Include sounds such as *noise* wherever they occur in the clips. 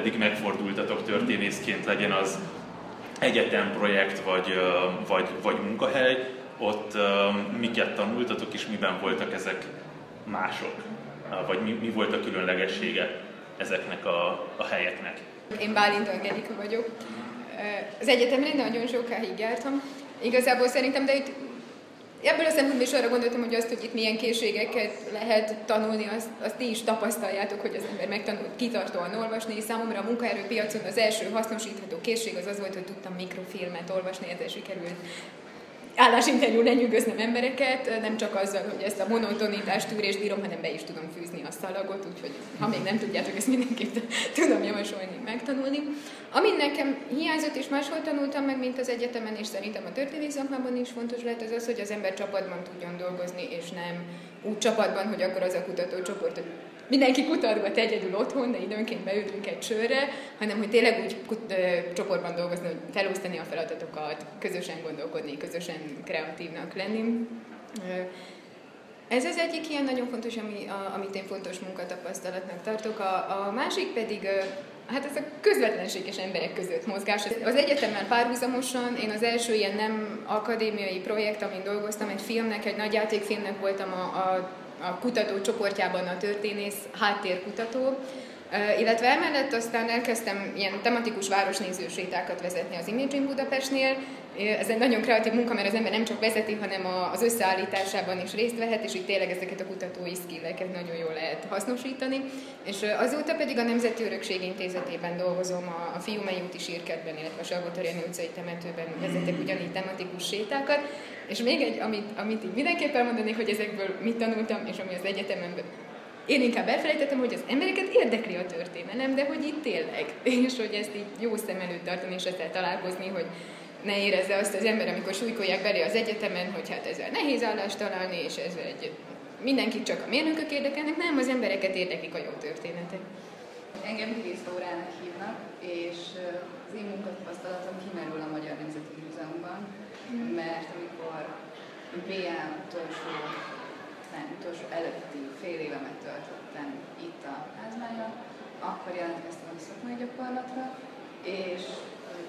eddig megfordultatok történészként, legyen az egyetem, projekt vagy, vagy, vagy munkahely, ott miket tanultatok és miben voltak ezek mások? Vagy mi, mi volt a különlegessége ezeknek a, a helyeknek? Én Bálint Angelika vagyok. Az egyetemre nagyon sokáig jártam. Igazából szerintem, de itt Ebből a szempontból is arra gondoltam, hogy azt, hogy itt milyen készségeket lehet tanulni, azt, azt ti is tapasztaljátok, hogy az ember megtanul kitartóan olvasni, és számomra a munkaerőpiacon az első hasznosítható készség az az volt, hogy tudtam mikrofilmet olvasni, ezzel sikerült állásinterjú lenyűgöznem embereket, nem csak azzal, hogy ezt a monotonitást tűrést bírom, hanem be is tudom fűzni a szalagot, úgyhogy ha még nem tudjátok, ezt mindenképp *laughs* tudom javasolni, megtanulni. Ami nekem hiányzott és máshol tanultam meg, mint az egyetemen, és szerintem a történész szakmában is fontos lehet, az az, hogy az ember csapatban tudjon dolgozni, és nem úgy csapatban, hogy akkor az a kutatócsoport, hogy mindenki kutatgat egyedül otthon, de időnként beülünk egy sörre, hanem hogy tényleg úgy kut, ö, csoportban dolgozni, hogy felosztani a feladatokat, közösen gondolkodni, közösen kreatívnak lenni. Ez az egyik ilyen nagyon fontos, ami, a, amit én fontos munkatapasztalatnak tartok. A, a másik pedig hát ez a közvetlenséges emberek között mozgás. Az egyetemmel párhuzamosan én az első ilyen nem akadémiai projekt, amin dolgoztam, egy filmnek, egy nagy játékfilmnek voltam a, a a kutató csoportjában a történész háttérkutató, illetve emellett aztán elkezdtem ilyen tematikus városnéző sétákat vezetni az Imaging Budapestnél. Ez egy nagyon kreatív munka, mert az ember nem csak vezeti, hanem az összeállításában is részt vehet, és így tényleg ezeket a kutatói skilleket nagyon jól lehet hasznosítani. És azóta pedig a Nemzeti Örökség Intézetében dolgozom a, a Fiumei úti sírkertben, illetve a Salvatoriani utcai temetőben vezetek ugyanígy tematikus sétákat. És még egy, amit, amit így mindenképpen elmondanék, hogy ezekből mit tanultam, és ami az egyetemen én inkább elfelejtettem, hogy az embereket érdekli a történelem, de hogy itt tényleg, *laughs* és hogy ezt így jó szem előtt tartani, és ezzel találkozni, hogy ne érezze azt az ember, amikor súlykolják belé az egyetemen, hogy hát ezzel nehéz állást találni, és ez egy mindenkit csak a mérnökök érdekelnek, nem, az embereket érdeklik a jó történetek. Engem Művész Lórának hívnak, és az én munkatapasztalatom kimerül a Magyar Nemzeti Múzeumban, mert amikor BM utolsó utolsó előtti fél évemet töltöttem itt a házmányon, akkor jelentkeztem a szakmai gyakorlatra, és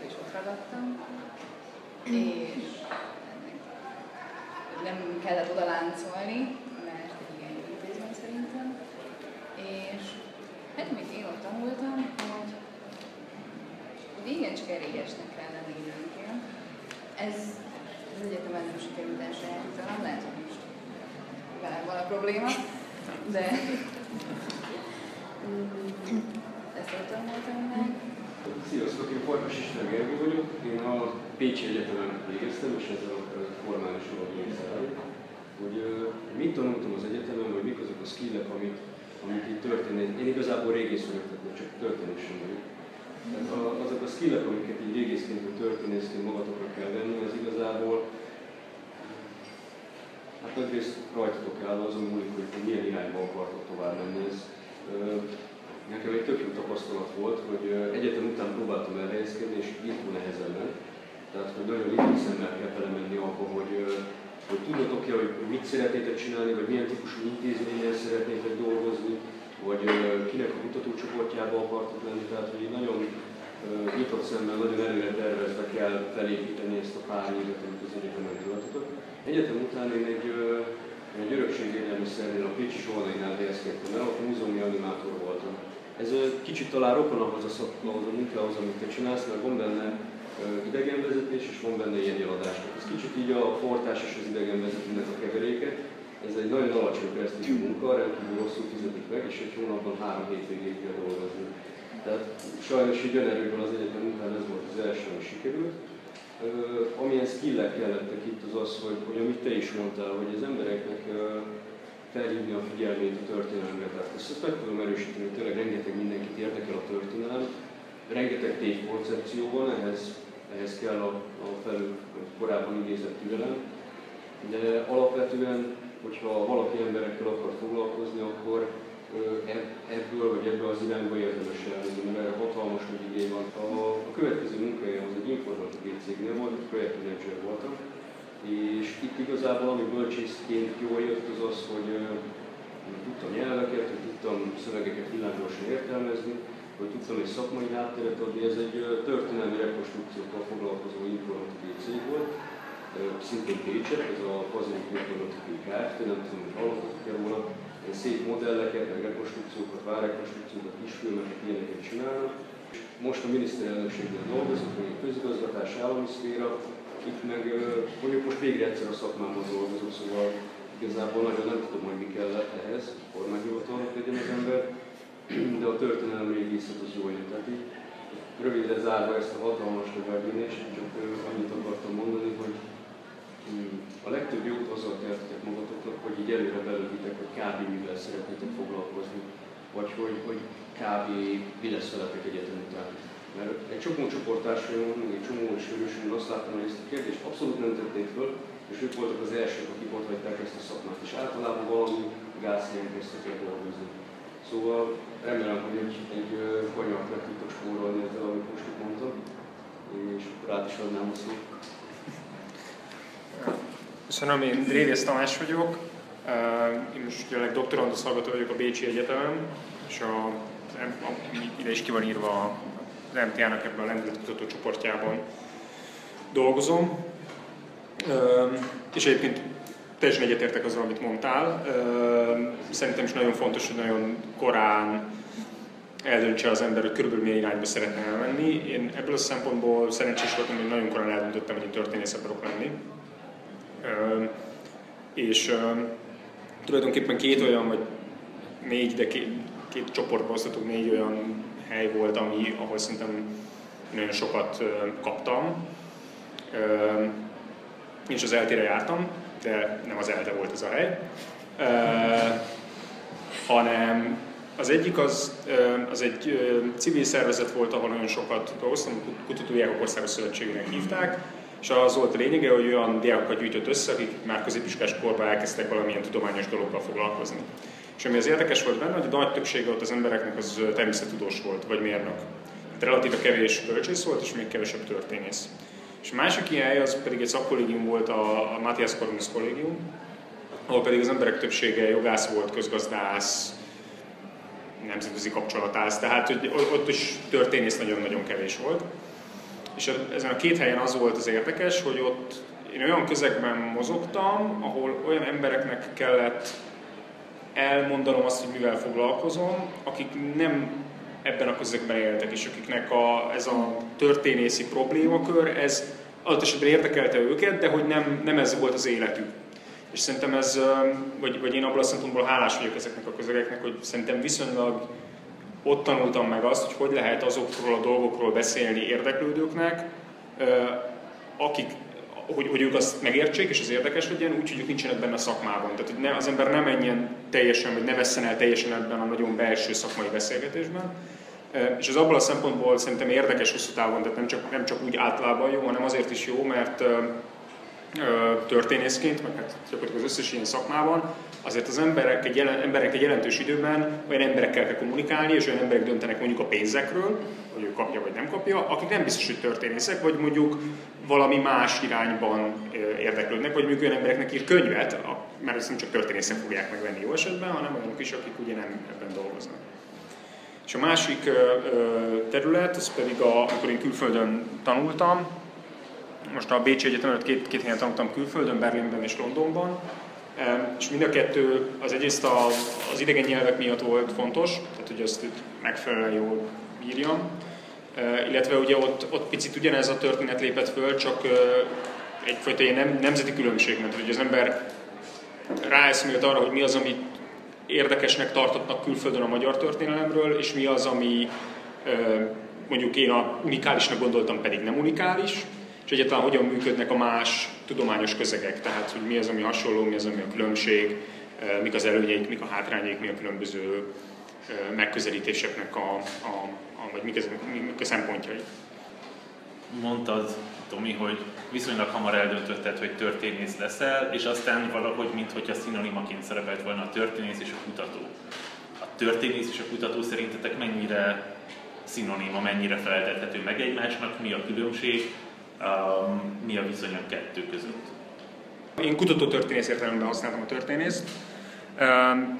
is ott ragadtam, és nem kellett oda láncolni, mert igen jó intézmény szerintem. És hát amit én ott tanultam, hogy, hogy igen csak erélyesnek kell lenni időnként. Ez az egyetemen nem sikerült elsajátítanom, lehet, hogy most velem van a probléma, de ezt ott tanultam meg. Sziasztok, én Farkas István Gergő vagyok. Én a Pécsi Egyetemen végeztem, és ezzel a formális zárjuk. Hogy mit tanultam az egyetemen, vagy mik azok a skillek, amit, amit itt történik. Én igazából régész vagyok, tehát csak történés sem vagyok. Tehát azok a skillek, amiket így régészként, vagy történészként magatokra kell venni, az igazából Hát egyrészt rajtatok el, azon múlik, hogy milyen irányba akartok tovább menni. Ez, nekem egy tök jó tapasztalat volt, hogy egyetem után próbáltam elhelyezkedni, és írtó nehezen ment. Tehát, hogy nagyon nyitott szemmel kell belemenni abba, hogy, hogy tudnotok-e, hogy mit szeretnétek csinálni, vagy milyen típusú intézményen szeretnétek dolgozni, vagy kinek a kutatócsoportjába akartok lenni. Tehát, hogy nagyon nyitott szemmel, nagyon előre tervezve kell felépíteni ezt a pár évet, amit az egyetemen töltötök. Egyetem után én egy, egy örökségélelmiszernél, a Pécsi Zsoldainál helyezkedtem el, ott múzeumi animátor voltam. Ez kicsit talán rokon ahhoz a, szak, ahhoz a munkához, amit te csinálsz, mert van benne idegenvezetés és van benne ilyen eladás. Ez kicsit így a portás és az idegenvezetőnek a keveréke. Ez egy nagyon alacsony presztízsű munka, rendkívül rosszul fizetik meg, és egy hónapban három hétvégig kell dolgozni. Tehát sajnos így önerőből az egyetem után ez volt az első, ami sikerült amilyen skillek kellettek itt az az, hogy, hogy amit te is mondtál, hogy az embereknek felhívni a figyelmét a történelemre. Tehát ezt, meg tudom erősíteni, hogy tényleg rengeteg mindenkit érdekel a történelem, rengeteg tévkoncepció van, ehhez, ehhez kell a, a felül korábban idézett türelem, de alapvetően, hogyha valaki emberekkel akar foglalkozni, akkor ebből vagy ebből az irányba érdemes elmenni, mert erre hatalmas nagy igény van. A, a következő munkája az egy informatikai cégnél volt, egy projektmenedzser voltam, és itt igazából ami bölcsészként jól jött az az, hogy tudtam nyelveket, hogy tudtam szövegeket világosan értelmezni, hogy tudtam egy szakmai hátteret adni. Ez egy történelmi rekonstrukciókkal foglalkozó informatikai cég volt, szintén Pécset, ez a Pazink Informatikai Kft. Nem tudom, hogy hallottak-e róla. Szép modelleket, meg rekonstrukciókat, várrekonstrukciókat, kisfilmeket, ilyeneket csinálnak. Most a miniszterelnökségnél dolgozok, hogy közigazgatás, állami szféra, itt meg mondjuk most végre egyszer a szakmámon dolgozom, szóval igazából nagyon nem tudom, hogy mi kellett ehhez, kormányhivatalnak legyen az ember, de a történelem régészet az jól jön. Tehát így rövidre zárva ezt a hatalmas továbbvinést, csak annyit akartam mondani, hogy a legtöbb jót azzal tehetek magatoknak, hogy így előre belőlitek, hogy kb. mivel szeretnétek foglalkozni, vagy hogy, hogy kb. mi lesz veletek egyetem után. Mert egy csomó csoporttársaim, meg egy csomó sűrűsön azt láttam, hogy ezt a kérdést abszolút nem tették föl, és ők voltak az elsők, akik ott hagyták ezt a szakmát, és általában valami gázhelyen kezdtek el dolgozni. Szóval remélem, hogy egy, egy kanyart meg tudtok spórolni ezzel, amit most mondtam, és át is adnám a szót. Köszönöm, én Révész Tamás vagyok. Én most jelenleg doktorandusz hallgató vagyok a Bécsi Egyetemen, és a, a, ide is ki van írva az MTA-nak ebben a lendületkutató csoportjában dolgozom. És egyébként teljesen egyetértek azzal, amit mondtál. Szerintem is nagyon fontos, hogy nagyon korán eldöntse az ember, hogy körülbelül milyen irányba szeretne elmenni. Én ebből a szempontból szerencsés voltam, hogy nagyon korán eldöntöttem, hogy én történész akarok lenni. És tulajdonképpen két olyan, vagy négy, de két, két csoportba osztottuk, négy olyan hely volt, ami, ahol szerintem nagyon sokat kaptam. Én is az eltére jártam, de nem az ELTE volt ez a hely, hanem az egyik az, az egy civil szervezet volt, ahol nagyon sokat dolgoztam, Kutatódiákok Országos Szövetségének hívták, és az volt a lényege, hogy olyan diákokat gyűjtött össze, akik már középiskolás korban elkezdtek valamilyen tudományos dologgal foglalkozni. És ami az érdekes volt benne, hogy a nagy többsége ott az embereknek az természettudós volt, vagy mérnök. Hát relatíve kevés bölcsész volt, és még kevesebb történész. És a másik ilyen hely az pedig egy szakkollégium volt, a, Matthias Corvinus kollégium, ahol pedig az emberek többsége jogász volt, közgazdász, nemzetközi kapcsolatász, tehát hogy ott is történész nagyon-nagyon kevés volt. És ezen a két helyen az volt az érdekes, hogy ott én olyan közegben mozogtam, ahol olyan embereknek kellett elmondanom azt, hogy mivel foglalkozom, akik nem ebben a közegben éltek, és akiknek a, ez a történészi problémakör, ez adott esetben érdekelte őket, de hogy nem, nem ez volt az életük. És szerintem ez, vagy, vagy én abban a szempontból hálás vagyok ezeknek a közegeknek, hogy szerintem viszonylag ott tanultam meg azt, hogy hogy lehet azokról a dolgokról beszélni érdeklődőknek, akik, hogy, hogy ők azt megértsék, és az érdekes legyen, úgy, hogy ők nincsenek benne a szakmában. Tehát, hogy ne, az ember nem menjen teljesen, vagy ne vesszen el teljesen ebben a nagyon belső szakmai beszélgetésben. És az abból a szempontból szerintem érdekes hosszú távon, tehát nem csak, nem csak úgy általában jó, hanem azért is jó, mert történészként, meg hát gyakorlatilag az összes ilyen szakmában, azért az emberek egy, jelen, emberek egy jelentős időben olyan emberekkel kell kommunikálni, és olyan emberek döntenek mondjuk a pénzekről, hogy ő kapja vagy nem kapja, akik nem biztos, hogy történészek, vagy mondjuk valami más irányban érdeklődnek, vagy mondjuk olyan embereknek ír könyvet, mert ezt nem csak történészek fogják megvenni jó esetben, hanem olyanok is, akik ugye nem ebben dolgoznak. És a másik terület, az pedig a, amikor én külföldön tanultam, most a Bécsi Egyetem előtt két, két helyen tanultam külföldön, Berlinben és Londonban, és mind a kettő az egyrészt a, az idegen nyelvek miatt volt fontos, tehát hogy azt megfelelően jól bírjam, illetve ugye ott, ott picit ugyanez a történet lépett föl, csak egyfajta ilyen nem, nemzeti különbség, mert hogy az ember ráeszmélt arra, hogy mi az, amit érdekesnek tartottak külföldön a magyar történelemről, és mi az, ami mondjuk én a unikálisnak gondoltam, pedig nem unikális, és egyáltalán hogyan működnek a más tudományos közegek, tehát hogy mi az, ami hasonló, mi az, ami a különbség, mik az előnyeik, mik a hátrányaik, mi a különböző megközelítéseknek a, a, a vagy mik, az, mik a szempontjai. Mondtad, Tomi, hogy viszonylag hamar eldöntötted, hogy történész leszel, és aztán valahogy, mintha szinonimaként szerepelt volna a történész és a kutató. A történész és a kutató szerintetek mennyire szinoníma, mennyire feltethető meg egymásnak, mi a különbség, mi a viszony a kettő között? Én kutatótörténész értelemben használtam a történészt. Um,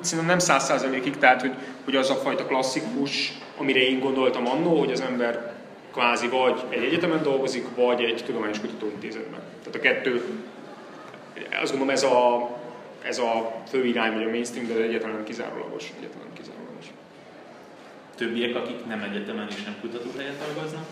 szerintem nem száz százalékig, tehát hogy, hogy az a fajta klasszikus, amire én gondoltam annó, hogy az ember kvázi vagy egy egyetemen dolgozik, vagy egy tudományos kutatóintézetben. Tehát a kettő, azt gondolom ez a, ez a fő irány, vagy a mainstream, de egyetlen kizárólagos. Egyetlen. Többiek, akik nem egyetemen és nem kutatóhelyen dolgoznak?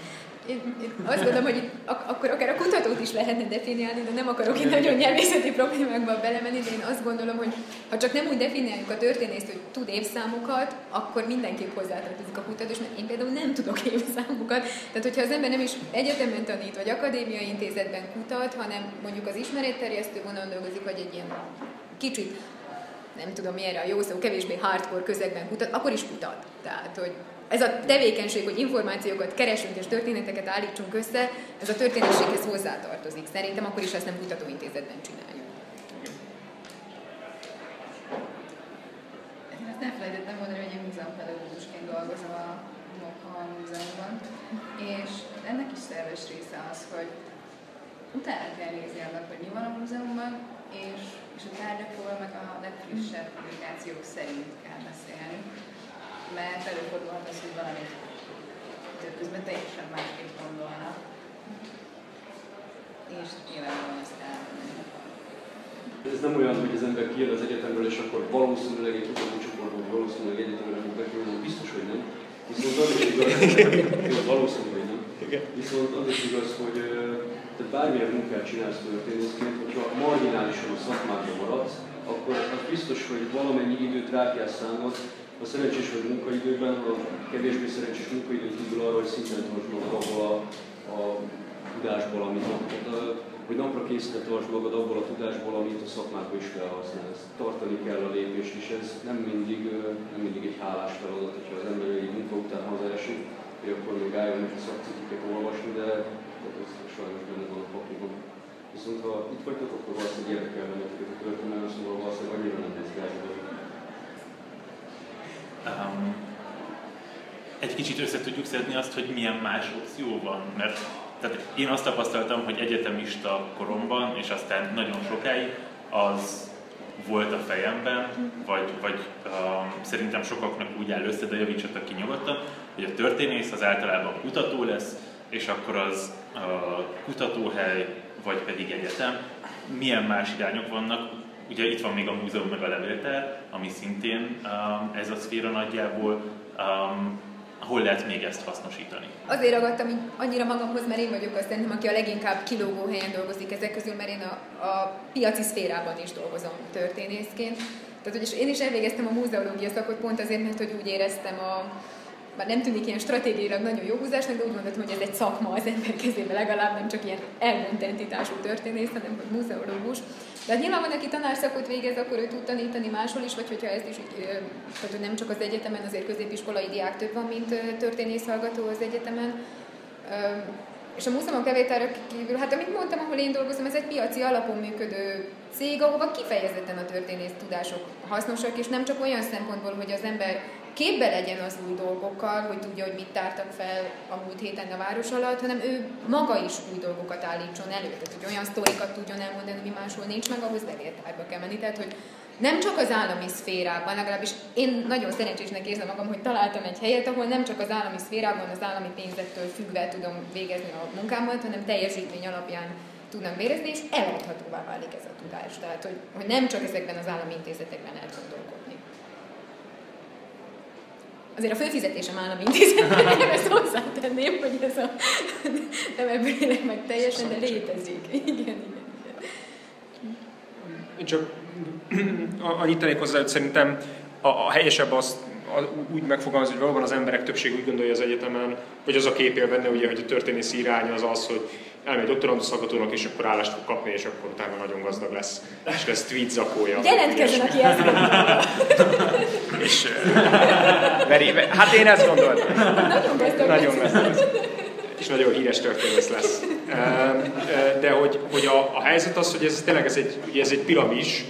Én, én azt gondolom, hogy itt ak- akkor akár a kutatót is lehetne definiálni, de nem akarok itt nagyon nyelvészeti problémákba belemenni, de én azt gondolom, hogy ha csak nem úgy definiáljuk a történészt, hogy tud évszámokat, akkor mindenképp hozzátartozik a kutatós, mert én például nem tudok évszámokat. Tehát, hogyha az ember nem is egyetemen tanít, vagy akadémiai intézetben kutat, hanem mondjuk az ismeretterjesztő vonalon dolgozik, vagy egy ilyen kicsit nem tudom milyenre a jó szó, kevésbé hardcore közegben kutat, akkor is kutat. Tehát, hogy ez a tevékenység, hogy információkat keresünk és történeteket állítsunk össze, ez a történetséghez hozzátartozik. Szerintem akkor is ezt nem kutatóintézetben csináljuk. Én ezt nem felejtettem mondani, hogy én múzeumpedagógusként dolgozom a, a múzeumban, és ennek is szerves része az, hogy utána kell nézni annak, hogy mi van a múzeumban, és, és a tárgyakról, meg a legfrissebb publikációk szerint kell beszélni mert előfordulhat az, hogy valamit közben teljesen másképp gondolnak. És nyilvánvalóan ezt elmondani. Ez nem olyan, hogy az ember kijön az egyetemről, és akkor valószínűleg egy kutatócsoportból, valószínűleg egyetemre fog bekerülni, biztos, hogy nem. Viszont az is igaz, *laughs* jó, valószínű, hogy nem. Viszont az is igaz, hogy tehát bármilyen munkát csinálsz történészként, hogyha marginálisan a szakmádra maradsz, akkor az biztos, hogy valamennyi időt rá kell szállnod a szerencsés vagy munkaidőben, a kevésbé szerencsés munkaidőt kívül arra, hogy szinten tartsd magad abból a, a tudásból, amit tehát, hogy napra készített tartsd magad abból a tudásból, amit a szakmádban is felhasználsz. Tartani kell a lépést, és ez nem mindig, nem mindig egy hálás feladat, hogyha az ember egy munka után hazaesik, hogy akkor még álljon neki szakcikket olvasni, de ez sajnos benne van a pakliban. Viszont ha itt vagytok, akkor valószínűleg érdekel benneteket a történelem, szóval valószínűleg annyira nem lesz um, egy kicsit össze tudjuk szedni azt, hogy milyen más opció van, mert tehát én azt tapasztaltam, hogy egyetemista koromban, és aztán nagyon sokáig, az volt a fejemben, vagy, vagy um, szerintem sokaknak úgy áll össze, de javítsatok ki nyugodtan, hogy a történész az általában kutató lesz, és akkor az uh, kutatóhely, vagy pedig egyetem. Milyen más irányok vannak, Ugye itt van még a múzeum meg a levéltár, ami szintén um, ez a szféra nagyjából, um, hol lehet még ezt hasznosítani? Azért ragadtam annyira magamhoz, mert én vagyok azt szerintem, aki a leginkább kilógó helyen dolgozik ezek közül, mert én a, a piaci szférában is dolgozom történészként. Tehát, hogy én is elvégeztem a múzeológia szakot pont azért, mert hogy úgy éreztem a, már nem tűnik ilyen stratégiailag nagyon jó húzásnak, de úgy gondoltam, hogy ez egy szakma az ember kezébe legalább, nem csak ilyen elmúlt entitású történész, hanem hogy múzeológus. De hát nyilván van, aki tanárszakot végez, akkor ő tud tanítani máshol is, vagy hogyha ezt is, hogy nem csak az egyetemen, azért középiskolai diák több van, mint történész hallgató az egyetemen. És a múzeumok kevétára kívül, hát amit mondtam, ahol én dolgozom, ez egy piaci alapon működő cég, ahova kifejezetten a történész tudások hasznosak, és nem csak olyan szempontból, hogy az ember képbe legyen az új dolgokkal, hogy tudja, hogy mit tártak fel a múlt héten a város alatt, hanem ő maga is új dolgokat állítson elő. Tehát, hogy olyan sztorikat tudjon elmondani, ami máshol nincs meg, ahhoz levéltárba kell menni. Tehát, hogy nem csak az állami szférában, legalábbis én nagyon szerencsésnek érzem magam, hogy találtam egy helyet, ahol nem csak az állami szférában, az állami pénzektől függve tudom végezni a munkámat, hanem teljesítmény alapján tudnak végezni, és eladhatóvá válik ez a tudás. Tehát, hogy, hogy nem csak ezekben az állami intézetekben lehet gondolkodni. Azért a főfizetésem állami intézetben, nem ezt hozzátenném, hogy ez a nem ebből élek meg teljesen, de létezik. Igen, igen. Én csak annyit tennék hozzá, hogy szerintem a, a helyesebb azt úgy megfogalmazni, hogy valóban az emberek többség úgy gondolja az egyetemen, vagy az a képél benne, ugye, hogy a történész irány az az, hogy elmegy doktorandusz hallgatónak, és akkor állást fog kapni, és akkor utána nagyon gazdag lesz. És lesz tweet zakója. Jelentkezzen, aki ezt gondolja. *laughs* és, veri, hát én ezt gondoltam. Nagyon gazdag Nagyon gazdag és nagyon híres történész lesz. De hogy, hogy a, a helyzet az, hogy ez tényleg ez egy, ugye ez egy piramis,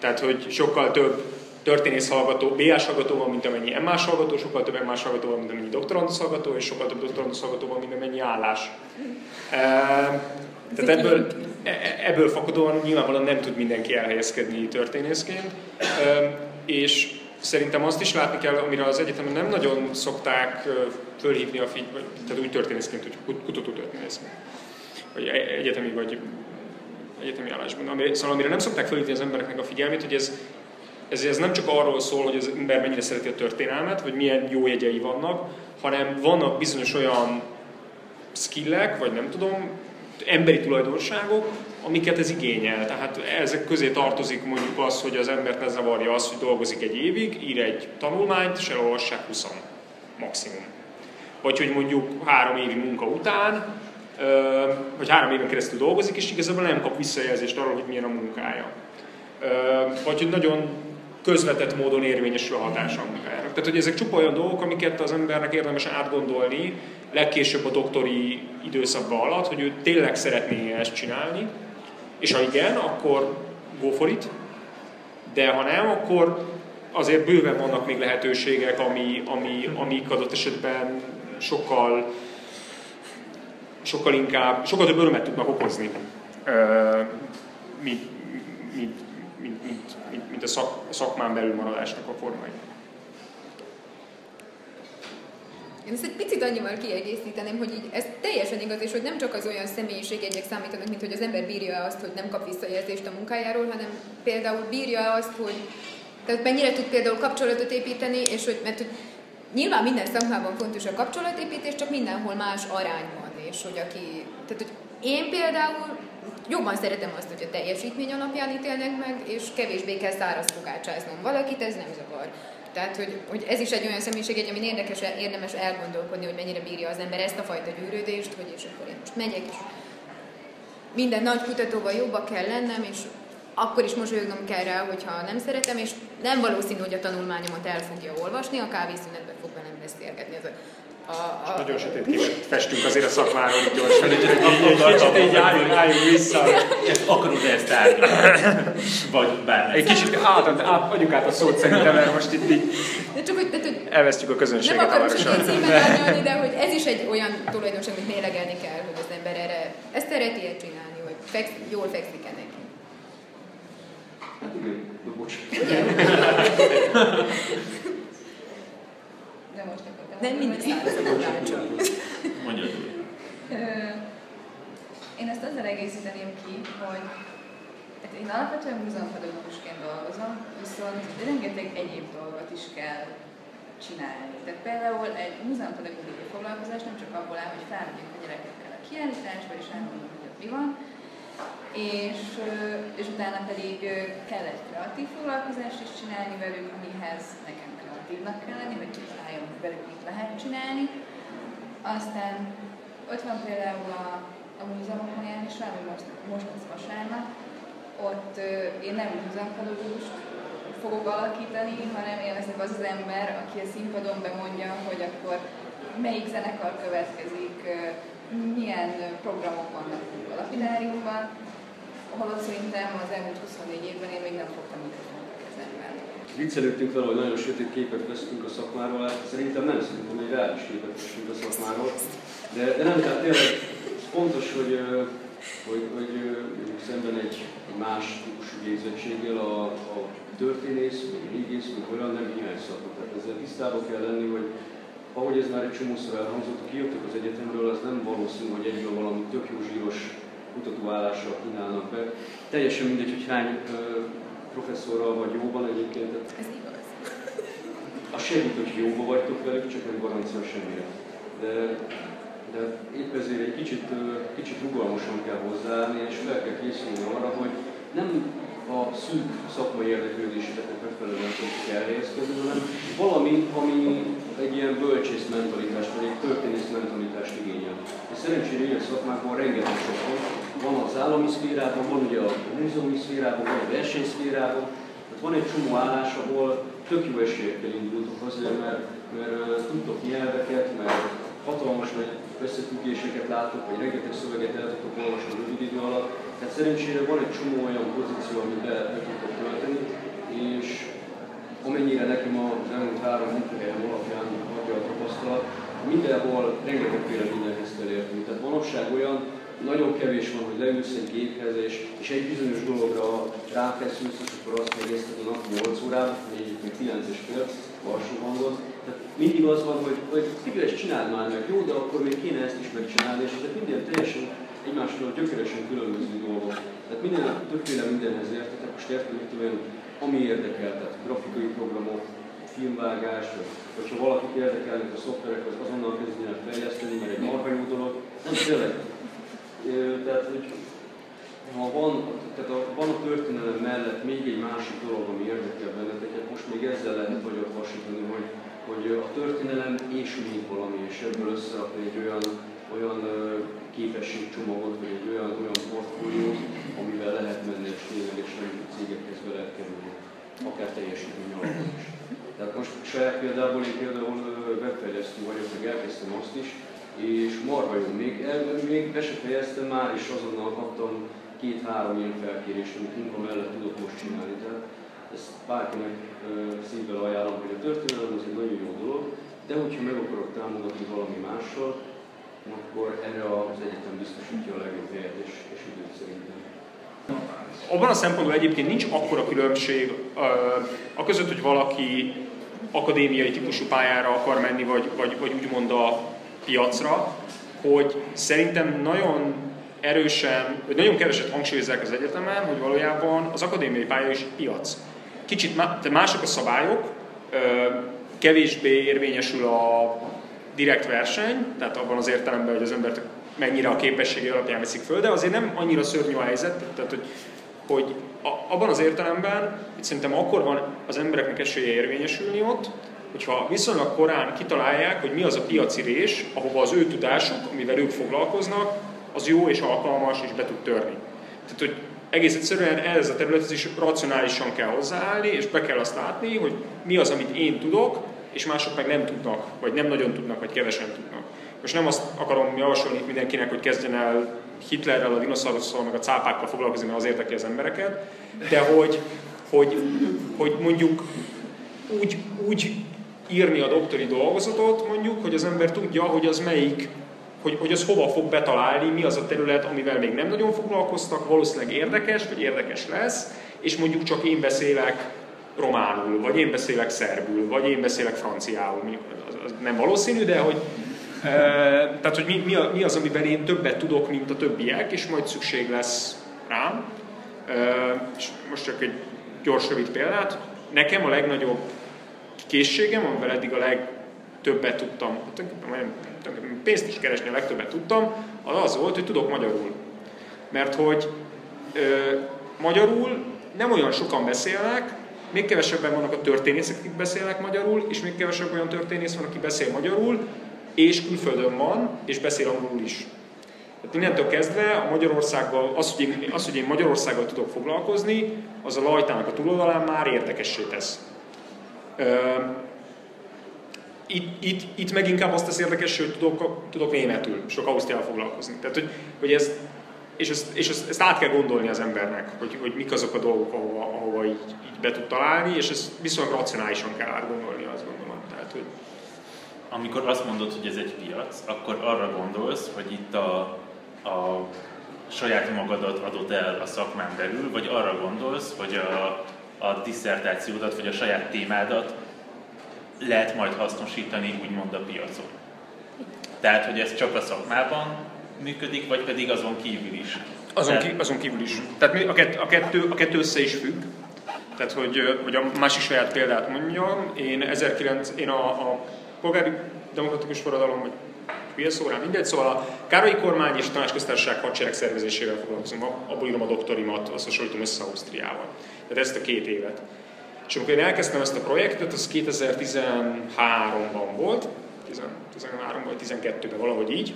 Tehát, hogy sokkal több történész hallgató, BA-s hallgató van, mint amennyi MA-s hallgató, sokkal több MA-s hallgató van, mint amennyi doktorandusz hallgató, és sokkal több doktorandusz hallgató van, mint amennyi állás. Tehát ebből, e, e, ebből fakadóan nyilvánvalóan nem tud mindenki elhelyezkedni történészként, és szerintem azt is látni kell, amire az egyetemen nem nagyon szokták fölhívni a figyelmet, tehát úgy történészként, hogy kutatótörténészként, vagy e, egyetemi, vagy egyetemi állásban. Amire, szóval amire nem szokták fölhívni az embereknek a figyelmét, hogy ez, ez, ez nem csak arról szól, hogy az ember mennyire szereti a történelmet, vagy milyen jó jegyei vannak, hanem vannak bizonyos olyan skillek, vagy nem tudom, emberi tulajdonságok, amiket ez igényel. Tehát ezek közé tartozik mondjuk az, hogy az embert ne zavarja az, hogy dolgozik egy évig, ír egy tanulmányt, és elolvassák 20 maximum. Vagy hogy mondjuk három évi munka után, vagy három éven keresztül dolgozik, és igazából nem kap visszajelzést arról, hogy milyen a munkája. Vagy hogy nagyon közvetett módon érvényesül a hatása a munkájára. Tehát, hogy ezek csupa olyan dolgok, amiket az embernek érdemes átgondolni, legkésőbb a doktori időszakban alatt, hogy ő tényleg szeretné ezt csinálni, és ha igen, akkor go for it, de ha nem, akkor azért bőven vannak még lehetőségek, ami, ami, amik adott esetben sokkal, sokkal inkább, sokkal több örömet tudnak okozni, mint, mint, mint, mint, mint, mint a, szak, szakmán belül maradásnak a formái. Én ezt egy picit annyival kiegészíteném, hogy így ez teljesen igaz, és hogy nem csak az olyan személyiségjegyek számítanak, mint hogy az ember bírja azt, hogy nem kap visszajelzést a munkájáról, hanem például bírja azt, hogy tehát mennyire tud például kapcsolatot építeni, és hogy, mert hogy nyilván minden szakmában fontos a kapcsolatépítés, csak mindenhol más arányban, és hogy aki, tehát hogy én például jobban szeretem azt, hogy a teljesítmény alapján ítélnek meg, és kevésbé kell száraz fogácsáznom valakit, ez nem zavar. Tehát, hogy, hogy ez is egy olyan személyiség, egy, amin érdekes, érdemes elgondolkodni, hogy mennyire bírja az ember ezt a fajta gyűrődést, hogy és akkor én most megyek, és minden nagy kutatóval jobba kell lennem, és akkor is mosolyognom kell rá, hogyha nem szeretem, és nem valószínű, hogy a tanulmányomat el fogja olvasni, a kávészünetben fog velem beszélgetni. Ez a a, a... nagyon sötét képet festünk azért a szakmáról így gyorsan, egy, kicsit így álljunk, álljunk vissza. Akarod ezt állni? Vagy bármi. Egy kicsit át, át, adjuk át a szót szerintem, mert most itt így de csak, hogy, de, hogy elvesztjük a közönséget Nem akarom sötét címet de hogy ez is egy olyan tulajdonság, amit mélegelni kell, hogy az ember erre, ezt szereti -e csinálni, hogy feksz, jól fekszik-e neki. Hát igen, bocs. De most nem mindig száraz a tanácsom. Mondja. Én ezt azzal egészíteném ki, hogy hát én alapvetően múzeumpedagógusként dolgozom, viszont rengeteg egyéb dolgot is kell csinálni. Tehát például egy múzeumpedagógiai foglalkozás nem csak abból áll, hogy felmegyünk a gyerekekkel a kiállításba, és elmondjuk, hogy mi van, és, és utána pedig kell egy kreatív foglalkozást is csinálni velük, amihez nekem kreatívnak kell lenni, hogy velük mit lehet csinálni. Aztán ott van például a, a múzeumok is, ami most, most az vasárnap, ott uh, én nem múzeumpedagógust fogok alakítani, hanem én leszek az az ember, aki a színpadon bemondja, hogy akkor melyik zenekar következik, milyen programok vannak a lapidáriumban, holott szerintem az elmúlt 24 évben én még nem fogtam kezemben. Viccelődtünk vele, hogy nagyon sötét képet vesztünk a szakmáról, hát szerintem nem, szerintem egy reális képet vesztünk a szakmáról. De, de nem, tehát tényleg fontos, hogy, hogy, hogy hogy szemben egy, egy más típusú végzettséggel a, a történész, vagy régész, vagy olyan nem hiány szakma. Tehát ezzel tisztában kell lenni, hogy ahogy ez már egy csomószor elhangzott, ha kijöttök az egyetemről, az nem valószínű, hogy egyből valami tök jó zsíros kutatóállással kínálnak be. Teljesen mindegy, hogy hány professzorral vagy jóban egyébként. Ez igaz. A segít, hogy jóba vagytok velük, csak nem garancia semmire. De, de épp ezért egy kicsit, kicsit rugalmasan kell hozzáállni, és fel kell készülni arra, hogy nem a szűk szakmai érdeklődéseteknek megfelelően tudjuk elhelyezkedni, hanem valami, ami egy ilyen bölcsész mentalitást, vagy egy történész mentalitást igényel. És szerencsére ilyen szakmákban rengeteg sok van. Van az állami szférában, van ugye a múzeumi szférában, van a versenyszférában, tehát van egy csomó állás, ahol tök jó esélyekkel indultok azért, mert, mert tudtok nyelveket, mert hatalmas nagy összefüggéseket láttok, vagy rengeteg szöveget el tudtok olvasni rövid idő alatt. Tehát szerencsére van egy csomó olyan pozíció, amit be, tudtok tölteni, és amennyire nekem az elmúlt három munkahelyem alapján adja a tapasztalat, mindenhol rengetegféle mindenhez kell érteni. Tehát manapság olyan, nagyon kevés van, hogy leülsz egy géphez, és, és egy bizonyos dologra ráfeszülsz, és akkor azt megészted a nap 8 órában, még, még 9 és fél, alsó hangot. Tehát mindig az van, hogy, hogy szíves csináld már meg, jó, de akkor még kéne ezt is megcsinálni, és ezek minden teljesen egymástól gyökeresen különböző dolgok. Tehát minden, többféle mindenhez értetek, most értem, hogy olyan, ami érdekel, tehát grafikai programok, filmvágás, vagy hogyha valakit érdekelnek a szoftverek, az azonnal kezdjenek fejleszteni, mert egy marha jó dolog. Nem tényleg. Tehát, hogy ha van, tehát a, van a történelem mellett még egy másik dolog, ami érdekel benneteket, most még ezzel lehet vagyok hasonlítani, hogy, hogy a történelem és még valami, és ebből összerakni egy olyan, olyan képességcsomagot, vagy egy olyan, olyan portfóliót, amivel lehet menni és ténylegesen cégekhez be lehet kerülni, akár teljesítmény alapon is. Tehát most saját példából én például webfejlesztő vagyok, meg elkezdtem azt is, és marha jó. Még, még be se fejeztem már, és azonnal kaptam két-három ilyen felkérést, amit munka mellett tudok most csinálni. Tehát ezt bárkinek szívvel ajánlom, hogy a történelem az egy nagyon jó dolog, de hogyha meg akarok támogatni valami mással, akkor erre az egyetem biztosítja a legjobb helyet és, és időt szerintem. Abban a szempontból egyébként nincs akkora különbség a között, hogy valaki akadémiai típusú pályára akar menni, vagy, vagy, vagy úgymond a piacra, hogy szerintem nagyon erősen, vagy nagyon keveset hangsúlyozzák az egyetemen, hogy valójában az akadémiai pálya is piac. Kicsit mások a szabályok, kevésbé érvényesül a direkt verseny, tehát abban az értelemben, hogy az embert mennyire a képességi alapján veszik föl, de azért nem annyira szörnyű a helyzet, tehát hogy, hogy abban az értelemben, hogy szerintem akkor van az embereknek esélye érvényesülni ott, hogyha viszonylag korán kitalálják, hogy mi az a piaci rés, ahova az ő tudásuk, amivel ők foglalkoznak, az jó és alkalmas és be tud törni. Tehát, hogy egész egyszerűen ez a területhez is racionálisan kell hozzáállni, és be kell azt látni, hogy mi az, amit én tudok, és mások meg nem tudnak, vagy nem nagyon tudnak, vagy kevesen tudnak. Most nem azt akarom javasolni mindenkinek, hogy kezdjen el Hitlerrel, a dinoszaurusszal, meg a cápákkal foglalkozni, mert az érdekli az embereket, de hogy, hogy, hogy mondjuk úgy, úgy írni a doktori dolgozatot, mondjuk, hogy az ember tudja, hogy az melyik, hogy, hogy az hova fog betalálni, mi az a terület, amivel még nem nagyon foglalkoztak, valószínűleg érdekes, vagy érdekes lesz, és mondjuk csak én beszélek románul, vagy én beszélek szerbül, vagy én beszélek franciául. Az, az nem valószínű, de hogy e, tehát, hogy mi, mi, a, mi az, amiben én többet tudok, mint a többiek, és majd szükség lesz rám. E, és most csak egy gyors, rövid példát. Nekem a legnagyobb készségem, amivel eddig a legtöbbet tudtam, pénzt is keresni a legtöbbet tudtam, az az volt, hogy tudok magyarul. Mert hogy ö, magyarul nem olyan sokan beszélnek, még kevesebben vannak a történészek, akik beszélnek magyarul, és még kevesebb olyan történész van, aki beszél magyarul, és külföldön van, és beszél angolul is. Tehát innentől kezdve a Magyarországgal, az, hogy én, az, hogy én Magyarországgal tudok foglalkozni, az a lajtának a túloldalán már érdekessé tesz. Itt, itt, itt meg inkább azt tesz érdekes, hogy tudok, tudok németül, sok Ausztriával foglalkozni. Tehát, hogy, hogy ez, és, ezt, és ezt, ezt, át kell gondolni az embernek, hogy, hogy mik azok a dolgok, ahova, ahova így, így be tud találni, és ezt viszonylag racionálisan kell átgondolni, azt gondolom. Tehát, hogy... Amikor azt mondod, hogy ez egy piac, akkor arra gondolsz, hogy itt a, a saját magadat adod el a szakmán belül, vagy arra gondolsz, hogy a, a diszertációdat, vagy a saját témádat lehet majd hasznosítani úgymond a piacon. Tehát, hogy ez csak a szakmában működik, vagy pedig azon kívül is. Azon, Tehát... azon kívül is. Tehát a kettő, a, kettő, a kettő össze is függ. Tehát, hogy, hogy a másik saját példát mondjam, én 1009, én a, a polgári demokratikus forradalom, vagy hülye szórán, mindegy, szóval a Károly kormány és a tanácsköztársaság hadsereg szervezésével foglalkozom, abból írom a doktorimat, azt hasonlítom össze Ausztriával. Tehát ezt a két évet. És amikor én elkezdtem ezt a projektet, az 2013-ban volt, 13 vagy 12-ben valahogy így,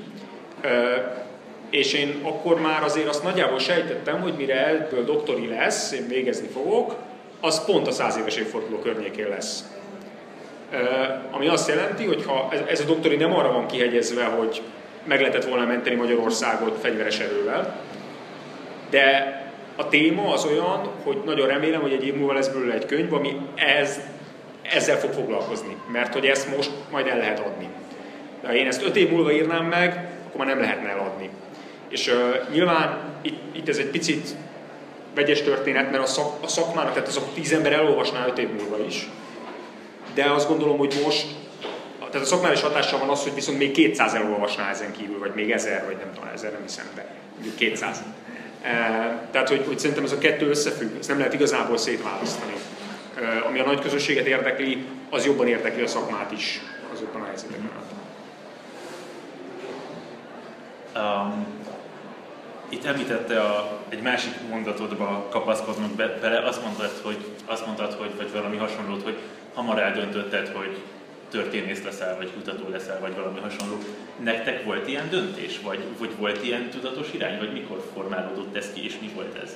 és én akkor már azért azt nagyjából sejtettem, hogy mire ebből doktori lesz, én végezni fogok, az pont a száz éves évforduló környékén lesz. Ami azt jelenti, hogy ha ez a doktori nem arra van kihegyezve, hogy meg lehetett volna menteni Magyarországot fegyveres erővel, de a téma az olyan, hogy nagyon remélem, hogy egy év múlva lesz belőle egy könyv, ami ez, ezzel fog foglalkozni, mert hogy ezt most majd el lehet adni. De ha én ezt öt év múlva írnám meg, akkor már nem lehetne eladni. És uh, nyilván itt, itt ez egy picit vegyes történet, mert a, szak, a szakmának, tehát az a tíz ember elolvasná öt év múlva is. De azt gondolom, hogy most, tehát a szakmális hatással van az, hogy viszont még 200 elolvasná ezen kívül, vagy még 1000, vagy nem tudom, 1000 nem hiszem, de 200. E, tehát, hogy, hogy szerintem ez a kettő összefügg, ezt nem lehet igazából szétválasztani. E, ami a nagy közösséget érdekli, az jobban érdekli a szakmát is azokban a helyzetekben. Um, itt említette a, egy másik mondatodba kapaszkodnunk be, bele, azt mondtad, hogy, azt mondtad, hogy, vagy valami hasonlót, hogy hamar eldöntötted, hogy történész leszel, vagy kutató leszel, vagy valami hasonló. Nektek volt ilyen döntés, vagy, vagy volt ilyen tudatos irány, vagy mikor formálódott ez ki, és mi volt ez?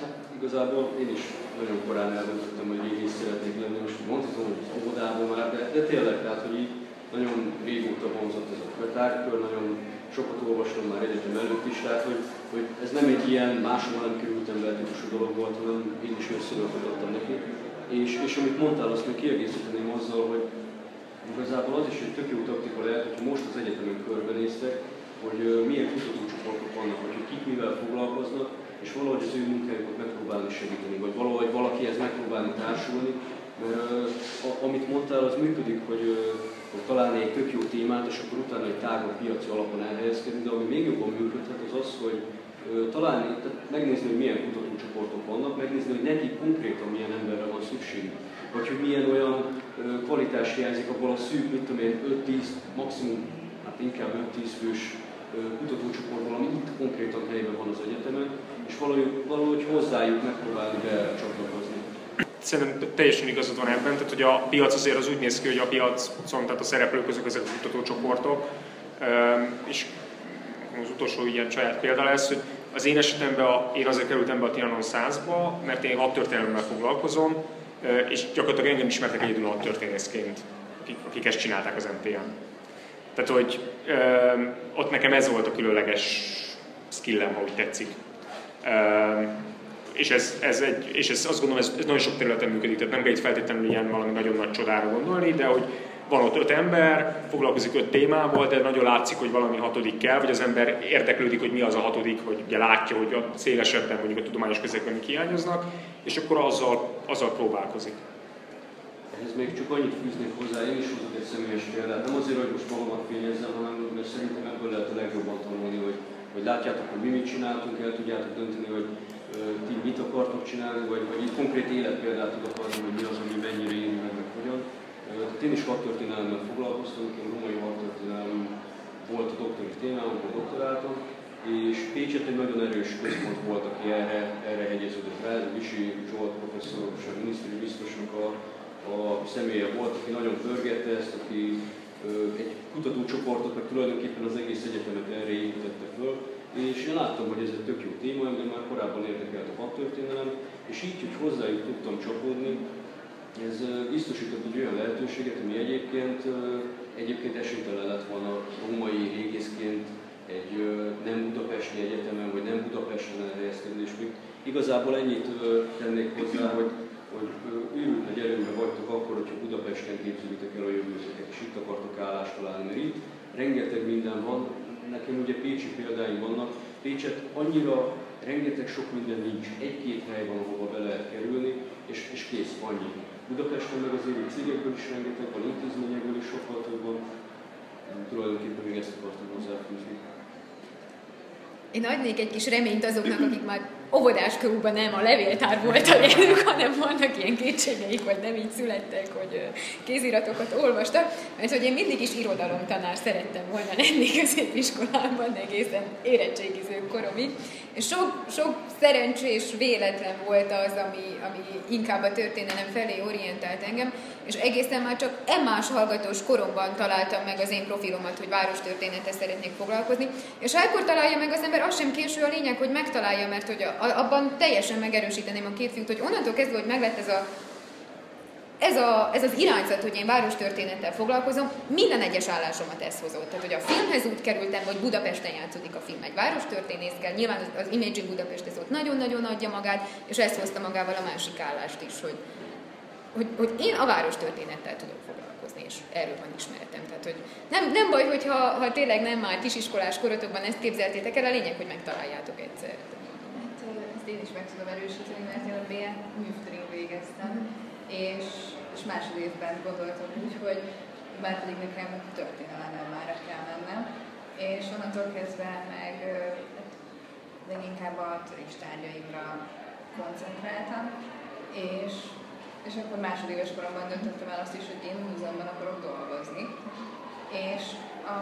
Hát, igazából én is nagyon korán eldöntöttem, hogy régész szeretnék lenni. Most mondhatom, hogy óvodában már, de, de tényleg, tehát, hogy így nagyon régóta vonzott ez a kötárkör, nagyon sokat olvastam már egyetem előtt is, tehát hogy, hogy ez nem egy ilyen máshol nem kerültem be típusú dolog volt, hanem én is összeülök adtam neki. És, és amit mondtál, azt még kiegészíteném azzal, hogy igazából az is egy tök jó taktika lehet, hogyha most az egyetemen körbenéztek, hogy milyen kutatócsoportok vannak, hogy kik mivel foglalkoznak, és valahogy az ő munkájukat megpróbálni segíteni, vagy valahogy valakihez megpróbálni társulni, mert amit mondtál, az működik, hogy hogy találni egy tök jó témát, és akkor utána egy tágabb piaci alapon elhelyezkedni, de ami még jobban működhet, az az, hogy találni, tehát megnézni, hogy milyen kutatócsoportok vannak, megnézni, hogy neki konkrétan milyen emberre van szükség. Vagy hogy milyen olyan kvalitás hiányzik abból a szűk, mit tudom én, 5-10, maximum, hát inkább 5-10 fős kutatócsoportból, ami itt konkrétan helyben van az egyetemen, és valahogy, valahogy hozzájuk megpróbálni becsatlakozni szerintem teljesen igazad van ebben, tehát hogy a piac azért az úgy néz ki, hogy a piacon, tehát a szereplők közök ezek a kutatócsoportok, és az utolsó ilyen saját példa lesz, hogy az én esetemben a, én azért kerültem be a Trianon 100-ba, mert én hat történelemmel foglalkozom, és gyakorlatilag engem ismertek egyedül hat történészként, akik, akik ezt csinálták az MTN. Tehát, hogy ott nekem ez volt a különleges skillem, ha tetszik és ez, ez, egy, és ez azt gondolom, ez, ez nagyon sok területen működik, tehát nem kell itt feltétlenül ilyen valami nagyon nagy csodára gondolni, de hogy van ott öt ember, foglalkozik öt témával, de nagyon látszik, hogy valami hatodik kell, vagy az ember érdeklődik, hogy mi az a hatodik, hogy ugye látja, hogy a szélesebben mondjuk a tudományos közegben mik hiányoznak, és akkor azzal, azzal próbálkozik. Ehhez még csak annyit fűznék hozzá, én is hozok egy személyes példát. Nem azért, hogy most magamat fényezzem, hanem mert szerintem ebből lehet a legjobban tanulni, hogy, hogy látjátok, hogy mi mit csináltunk, el tudjátok dönteni, hogy ti mit akartok csinálni, vagy, vagy itt konkrét életpéldát tudok adni, hogy mi az, ami mennyire éri meg, meg hogyan. Tehát én is hadtörténelemmel foglalkoztam, én romai hadtörténelem volt a doktori témám, a doktoráltam, és Pécset egy nagyon erős központ volt, aki erre, erre hegyeződött rá, ez Visi Zsolt professzor, és a miniszteri biztosnak a, a személye volt, aki nagyon pörgette ezt, aki egy kutatócsoportot, meg tulajdonképpen az egész egyetemet erre építette föl, és én láttam, hogy ez egy tök jó téma, de már korábban érdekelt a hadtörténelem, és így, hogy hozzájuk tudtam csapódni, ez biztosított egy olyan lehetőséget, ami egyébként, egyébként esélytelen lett volna római régészként egy nem budapesti egyetemen, vagy nem Budapesten elhelyezkedni, és még igazából ennyit tennék hozzá, hogy, hogy őrült nagy erőben vagytok akkor, hogyha Budapesten képzelitek el a jövőzőket, és itt akartok állást találni, mert itt rengeteg minden van, nekem ugye pécsi példáim vannak. Pécset annyira rengeteg sok minden nincs. Egy-két hely van, ahova be lehet kerülni, és, és kész, annyi. Budapesten meg azért itt cégekből is rengeteg van, intézményekből is sokkal több van. Tulajdonképpen még ezt akartam hozzáfűzni. Én adnék egy kis reményt azoknak, akik már óvodás korukban nem a levéltár volt a lényük, hanem vannak ilyen kétségeik, vagy nem így születtek, hogy kéziratokat olvastak, mert hogy én mindig is irodalomtanár szerettem volna lenni középiskolában egészen érettségiző koromig, és sok, sok szerencsés véletlen volt az, ami, ami inkább a történelem felé orientált engem, és egészen már csak emás hallgatós koromban találtam meg az én profilomat, hogy várostörténettel szeretnék foglalkozni, és ha ekkor találja meg az ember, az sem késő a lényeg, hogy megtalálja, mert hogy a, abban teljesen megerősíteném a két fiút, hogy onnantól kezdve, hogy meglett ez a ez, a, ez az irányzat, hogy én várostörténettel foglalkozom, minden egyes állásomat ez hozott. Tehát, hogy a filmhez úgy kerültem, hogy Budapesten játszódik a film, egy várostörténészkel, nyilván az, az Imaging Budapest ez ott nagyon-nagyon adja magát, és ezt hozta magával a másik állást is, hogy, hogy, hogy én a várostörténettel tudok foglalkozni, és erről van ismeretem. Tehát, hogy nem, nem baj, hogyha ha tényleg nem már kisiskolás korotokban ezt képzeltétek el, a lényeg, hogy megtaláljátok egyszer. Hát ezt én is meg tudom erősíteni, mert én a BN műfterin végeztem, és, és másodévben gondoltam úgy, hogy már pedig nekem történelemmel már kell mennem, és onnantól kezdve meg hát, leginkább a turisttárgyaimra koncentráltam, és, és akkor másodéves koromban döntöttem el azt is, hogy én múzeumban akarok dolgozni, és a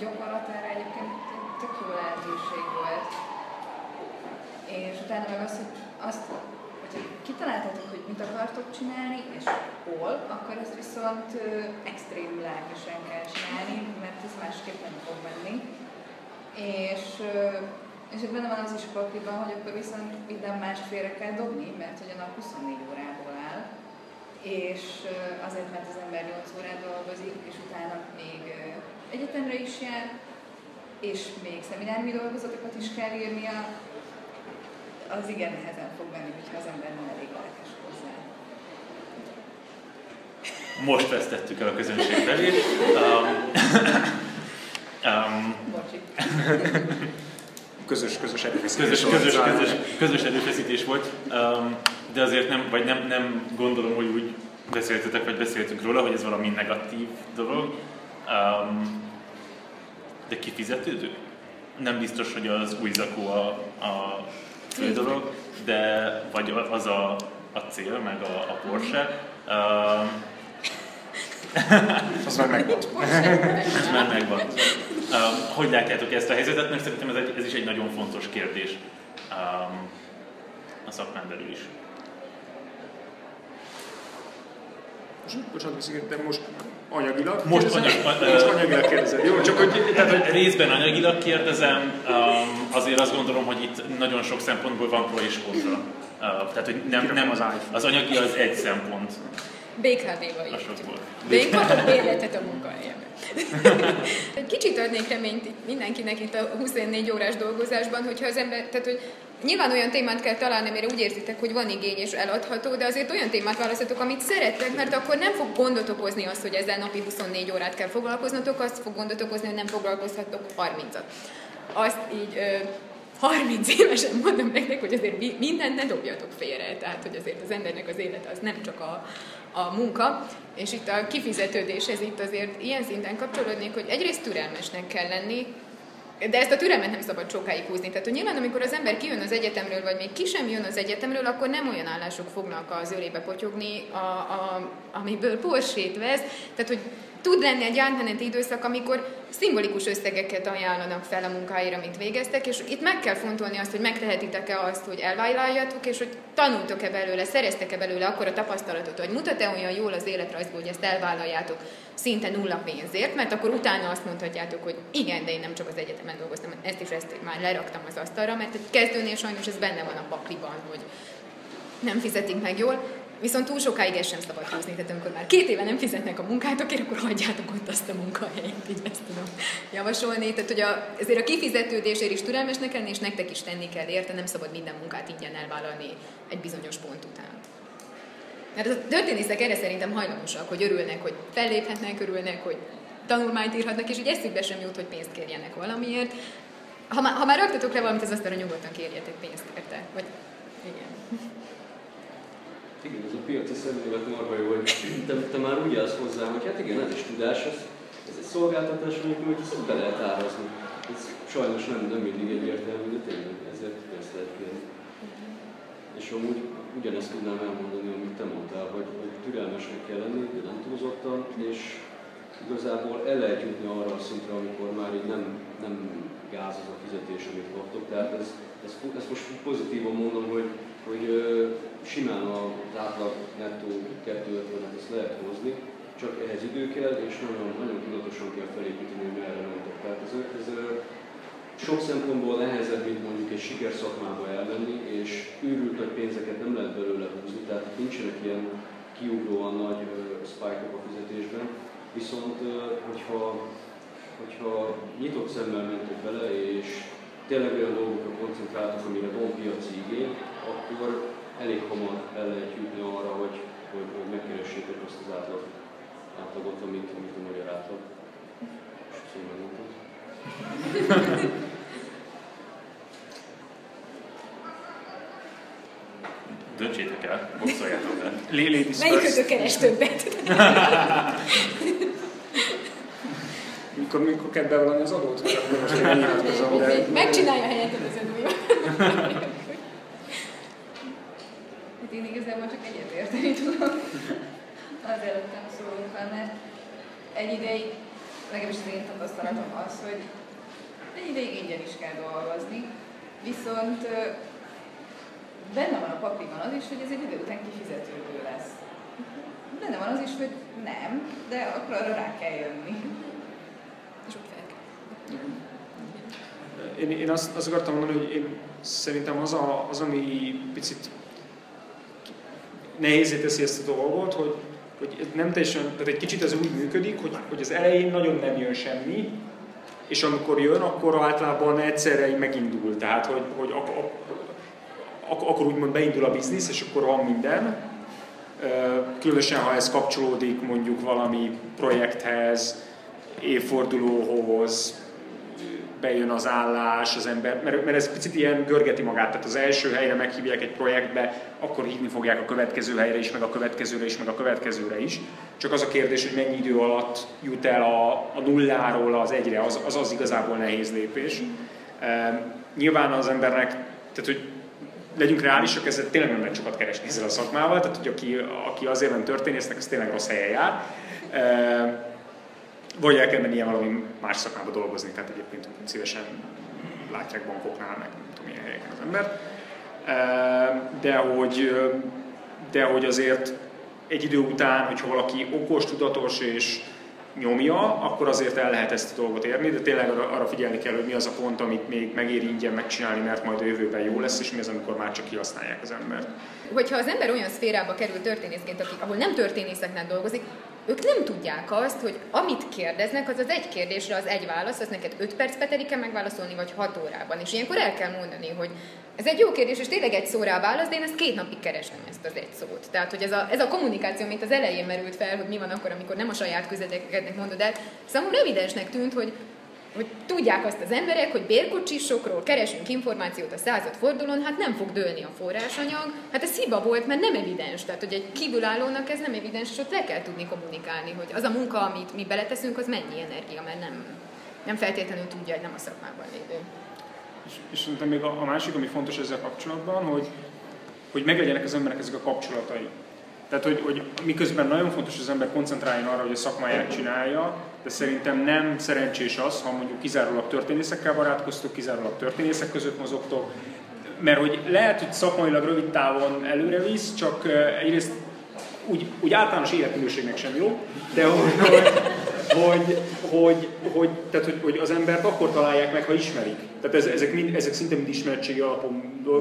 gyakorlatára egyébként tök jó lehetőség volt. És utána meg azt, hogy azt hogyha kitaláltatok, hogy mit akartok csinálni, és hol, akkor ezt viszont ö, extrém lelkesen kell csinálni, mert ez másképp nem fog menni. És, ö, és ez benne van az is pakliban, hogy akkor viszont minden más félre kell dobni, mert hogy a nap 24 órából áll, és ö, azért, mert az ember 8 órát dolgozik, és utána még ö, egyetemre is jár, és még szemináriumi dolgozatokat is kell írnia, az igen nehezen fog menni, hogyha az ember nem elég lelkes hozzá. Most vesztettük el a közönség felé. Um, *laughs* um. Közös, közös erőfeszítés. közös, volt. közös, közös, közös erőfeszítés volt, um, de azért nem, vagy nem, nem gondolom, hogy úgy beszéltetek, vagy beszéltünk róla, hogy ez valami negatív dolog. Um, de kifizetődő? Nem biztos, hogy az új zakó a, a fő dolog, de vagy az a, a cél, meg a, a Porsche. Um, *laughs* Az már megvan. *laughs* ez már megvan. Um, hogy látjátok ezt a helyzetet? Mert szerintem ez, egy, ez is egy nagyon fontos kérdés um, a szakmán belül is. Most, bocsánat, de most anyagilag Most kérdezem? anyag- most anyagilag kérdezem. Jó, csak hogy, tehát, hogy Részben anyagilag kérdezem, um, azért azt gondolom, hogy itt nagyon sok szempontból van pro és kontra. Uh, tehát, hogy nem, nem az az, iPhone. az anyagi az egy szempont BKV-val a írjuk. sokból. De én kapok bérletet a munkahelyemen. Egy *laughs* kicsit adnék reményt itt mindenkinek itt a 24 órás dolgozásban, hogyha az ember, tehát hogy nyilván olyan témát kell találni, amire úgy érzitek, hogy van igény és eladható, de azért olyan témát választatok, amit szerettek, mert akkor nem fog gondot okozni az, hogy ezzel napi 24 órát kell foglalkoznotok, azt fog gondot okozni, hogy nem foglalkozhatok 30-at. Azt így ö, 30 évesen mondom nektek, hogy azért mi- mindent ne dobjatok félre, tehát hogy azért az embernek az élete az nem csak a, a munka, és itt a kifizetődéshez itt azért ilyen szinten kapcsolódnék, hogy egyrészt türelmesnek kell lenni, de ezt a türelmet nem szabad sokáig húzni. Tehát, hogy nyilván, amikor az ember kijön az egyetemről, vagy még ki sem jön az egyetemről, akkor nem olyan állások fognak az ölébe potyogni, a, a, amiből porsét vesz. Tehát, hogy tud lenni egy átmeneti időszak, amikor szimbolikus összegeket ajánlanak fel a munkáira, amit végeztek, és itt meg kell fontolni azt, hogy megtehetitek-e azt, hogy elvállaljatok, és hogy tanultok-e belőle, szereztek-e belőle akkor a tapasztalatot, hogy mutat-e olyan jól az életrajzból, hogy ezt elvállaljátok szinte nulla pénzért, mert akkor utána azt mondhatjátok, hogy igen, de én nem csak az egyetemen dolgoztam, ezt is ezt már leraktam az asztalra, mert egy kezdőnél sajnos ez benne van a pakliban, hogy nem fizetik meg jól, viszont túl sokáig ezt sem szabad húzni, tehát amikor már két éve nem fizetnek a munkátokért, akkor hagyjátok ott azt a munkahelyet, így ezt tudom javasolni. Tehát, a, ezért a kifizetődésért is türelmesnek lenni, és nektek is tenni kell érte, nem szabad minden munkát ingyen elvállalni egy bizonyos pont után. Mert a történészek erre szerintem hajlamosak, hogy örülnek, hogy felléphetnek, örülnek, hogy tanulmányt írhatnak, és hogy eszükbe sem jut, hogy pénzt kérjenek valamiért. Ha már, ha már raktatok le valamit, az asztalra nyugodtan kérjetek pénzt érte. Vagy igen. Igen, ez a piaci szemlélet marha jó, hogy te, te már úgy állsz hozzá, hogy hát igen, ez is tudás, ez, ez egy szolgáltatás, amikor ezt be lehet árazni. Ez sajnos nem, nem mindig egyértelmű, de tényleg ezért ezt lehet kérni. És amúgy ugyanezt tudnám elmondani, amit te mondtál, hogy, hogy türelmesnek kell lenni, de nem túlzottan, és igazából el lehet jutni arra a szintre, amikor már így nem, nem gáz az a fizetés, amit kaptok. Tehát ez, ez, ezt most pozitívan mondom, hogy, hogy simán az átlag nettó 250-et ezt lehet hozni, csak ehhez idő kell, és nagyon, nagyon tudatosan kell felépíteni, hogy merre mentek. Tehát ez, ez sok szempontból nehezebb, mint mondjuk egy sikerszakmába elmenni, és őrült nagy pénzeket nem lehet belőle húzni, tehát nincsenek ilyen kiugróan nagy spike a fizetésben. Viszont, hogyha, hogyha nyitott szemmel mentek bele, és tényleg olyan dolgokra koncentráltak, amire van piaci igény, akkor elég hamar el lehet jutni arra, hogy, hogy, hogy megkeressétek azt az átlag, átlagot, amit, amit a magyar átlag. Szóval mondtam. *laughs* Döntsétek el, boxoljátok le. Ladies Melyik first. ötök keres többet? *laughs* Mikor, mikor kell bevallani az adót? Akkor most én nyilatkozom. Megcsinálja helyetted az adója. Hát én igazából csak egyetérteni tudom az előttem szólókkal, mert egy ideig, legalábbis az én tapasztalatom az, hogy egy ideig ingyen is kell dolgozni, viszont benne van a pakliban az is, hogy ez egy idő után kifizetődő lesz. Benne van az is, hogy nem, de akkor arra rá kell jönni. És ott fel kell. Én, én azt, azt akartam mondani, hogy én szerintem az, a, az ami picit nehézé teszi ezt a dolgot, hogy, hogy nem teljesen, tehát egy kicsit ez úgy működik, hogy, hogy az elején nagyon nem jön semmi, és amikor jön, akkor általában egyszerre így megindul. Tehát, hogy, hogy ak, ak, ak, akkor úgymond beindul a biznisz, és akkor van minden. Különösen, ha ez kapcsolódik mondjuk valami projekthez, évfordulóhoz, bejön az állás, az ember, mert, mert ez picit ilyen görgeti magát, tehát az első helyre meghívják egy projektbe, akkor hívni fogják a következő helyre is, meg a következőre is, meg a következőre is. Csak az a kérdés, hogy mennyi idő alatt jut el a, a nulláról az egyre, az, az, az igazából nehéz lépés. E, nyilván az embernek, tehát hogy legyünk reálisak, ezzel tényleg nem lehet sokat keresni ezzel a szakmával, tehát hogy aki, aki azért nem történésznek, az tényleg rossz helyen jár. E, vagy el kell mennie valami más szakmába dolgozni, tehát egyébként szívesen látják bankoknál, meg nem tudom milyen helyeken az ember. De hogy, de hogy azért egy idő után, hogyha valaki okos, tudatos és nyomja, akkor azért el lehet ezt a dolgot érni, de tényleg arra, figyelni kell, hogy mi az a pont, amit még megéri ingyen megcsinálni, mert majd a jövőben jó lesz, és mi az, amikor már csak kihasználják az embert. Hogyha az ember olyan szférába kerül történészként, akik, ahol nem történészeknek dolgozik, ők nem tudják azt, hogy amit kérdeznek, az az egy kérdésre az egy válasz, az neked 5 percbe telik kell megválaszolni, vagy 6 órában. És ilyenkor el kell mondani, hogy ez egy jó kérdés, és tényleg egy szóra a válasz, de én ezt két napig keresem ezt az egy szót. Tehát, hogy ez a, ez a kommunikáció, mint az elején merült fel, hogy mi van akkor, amikor nem a saját közedeknek mondod el, számomra evidensnek tűnt, hogy hogy tudják azt az emberek, hogy bérkocsisokról keresünk információt a század fordulón, hát nem fog dőlni a forrásanyag. Hát ez hiba volt, mert nem evidens. Tehát, hogy egy kívülállónak ez nem evidens, és ott le kell tudni kommunikálni, hogy az a munka, amit mi beleteszünk, az mennyi energia, mert nem, nem feltétlenül tudja, hogy nem a szakmában lévő. És, és szerintem még a, a másik, ami fontos ezzel kapcsolatban, hogy, hogy meglegyenek az emberek ezek a kapcsolatai. Tehát, hogy, hogy miközben nagyon fontos, hogy az ember koncentráljon arra, hogy a szakmáját csinálja, de szerintem nem szerencsés az, ha mondjuk kizárólag történészekkel barátkoztok, kizárólag történészek között mozogtok, mert hogy lehet, hogy szakmailag rövid távon előre visz, csak egyrészt úgy, úgy általános életminőségnek sem jó, de hogy, hogy, hogy, hogy, hogy, tehát, hogy, hogy az embert akkor találják meg, ha ismerik. Tehát ez, ezek, mind, ezek szinte mind ismertségi alapon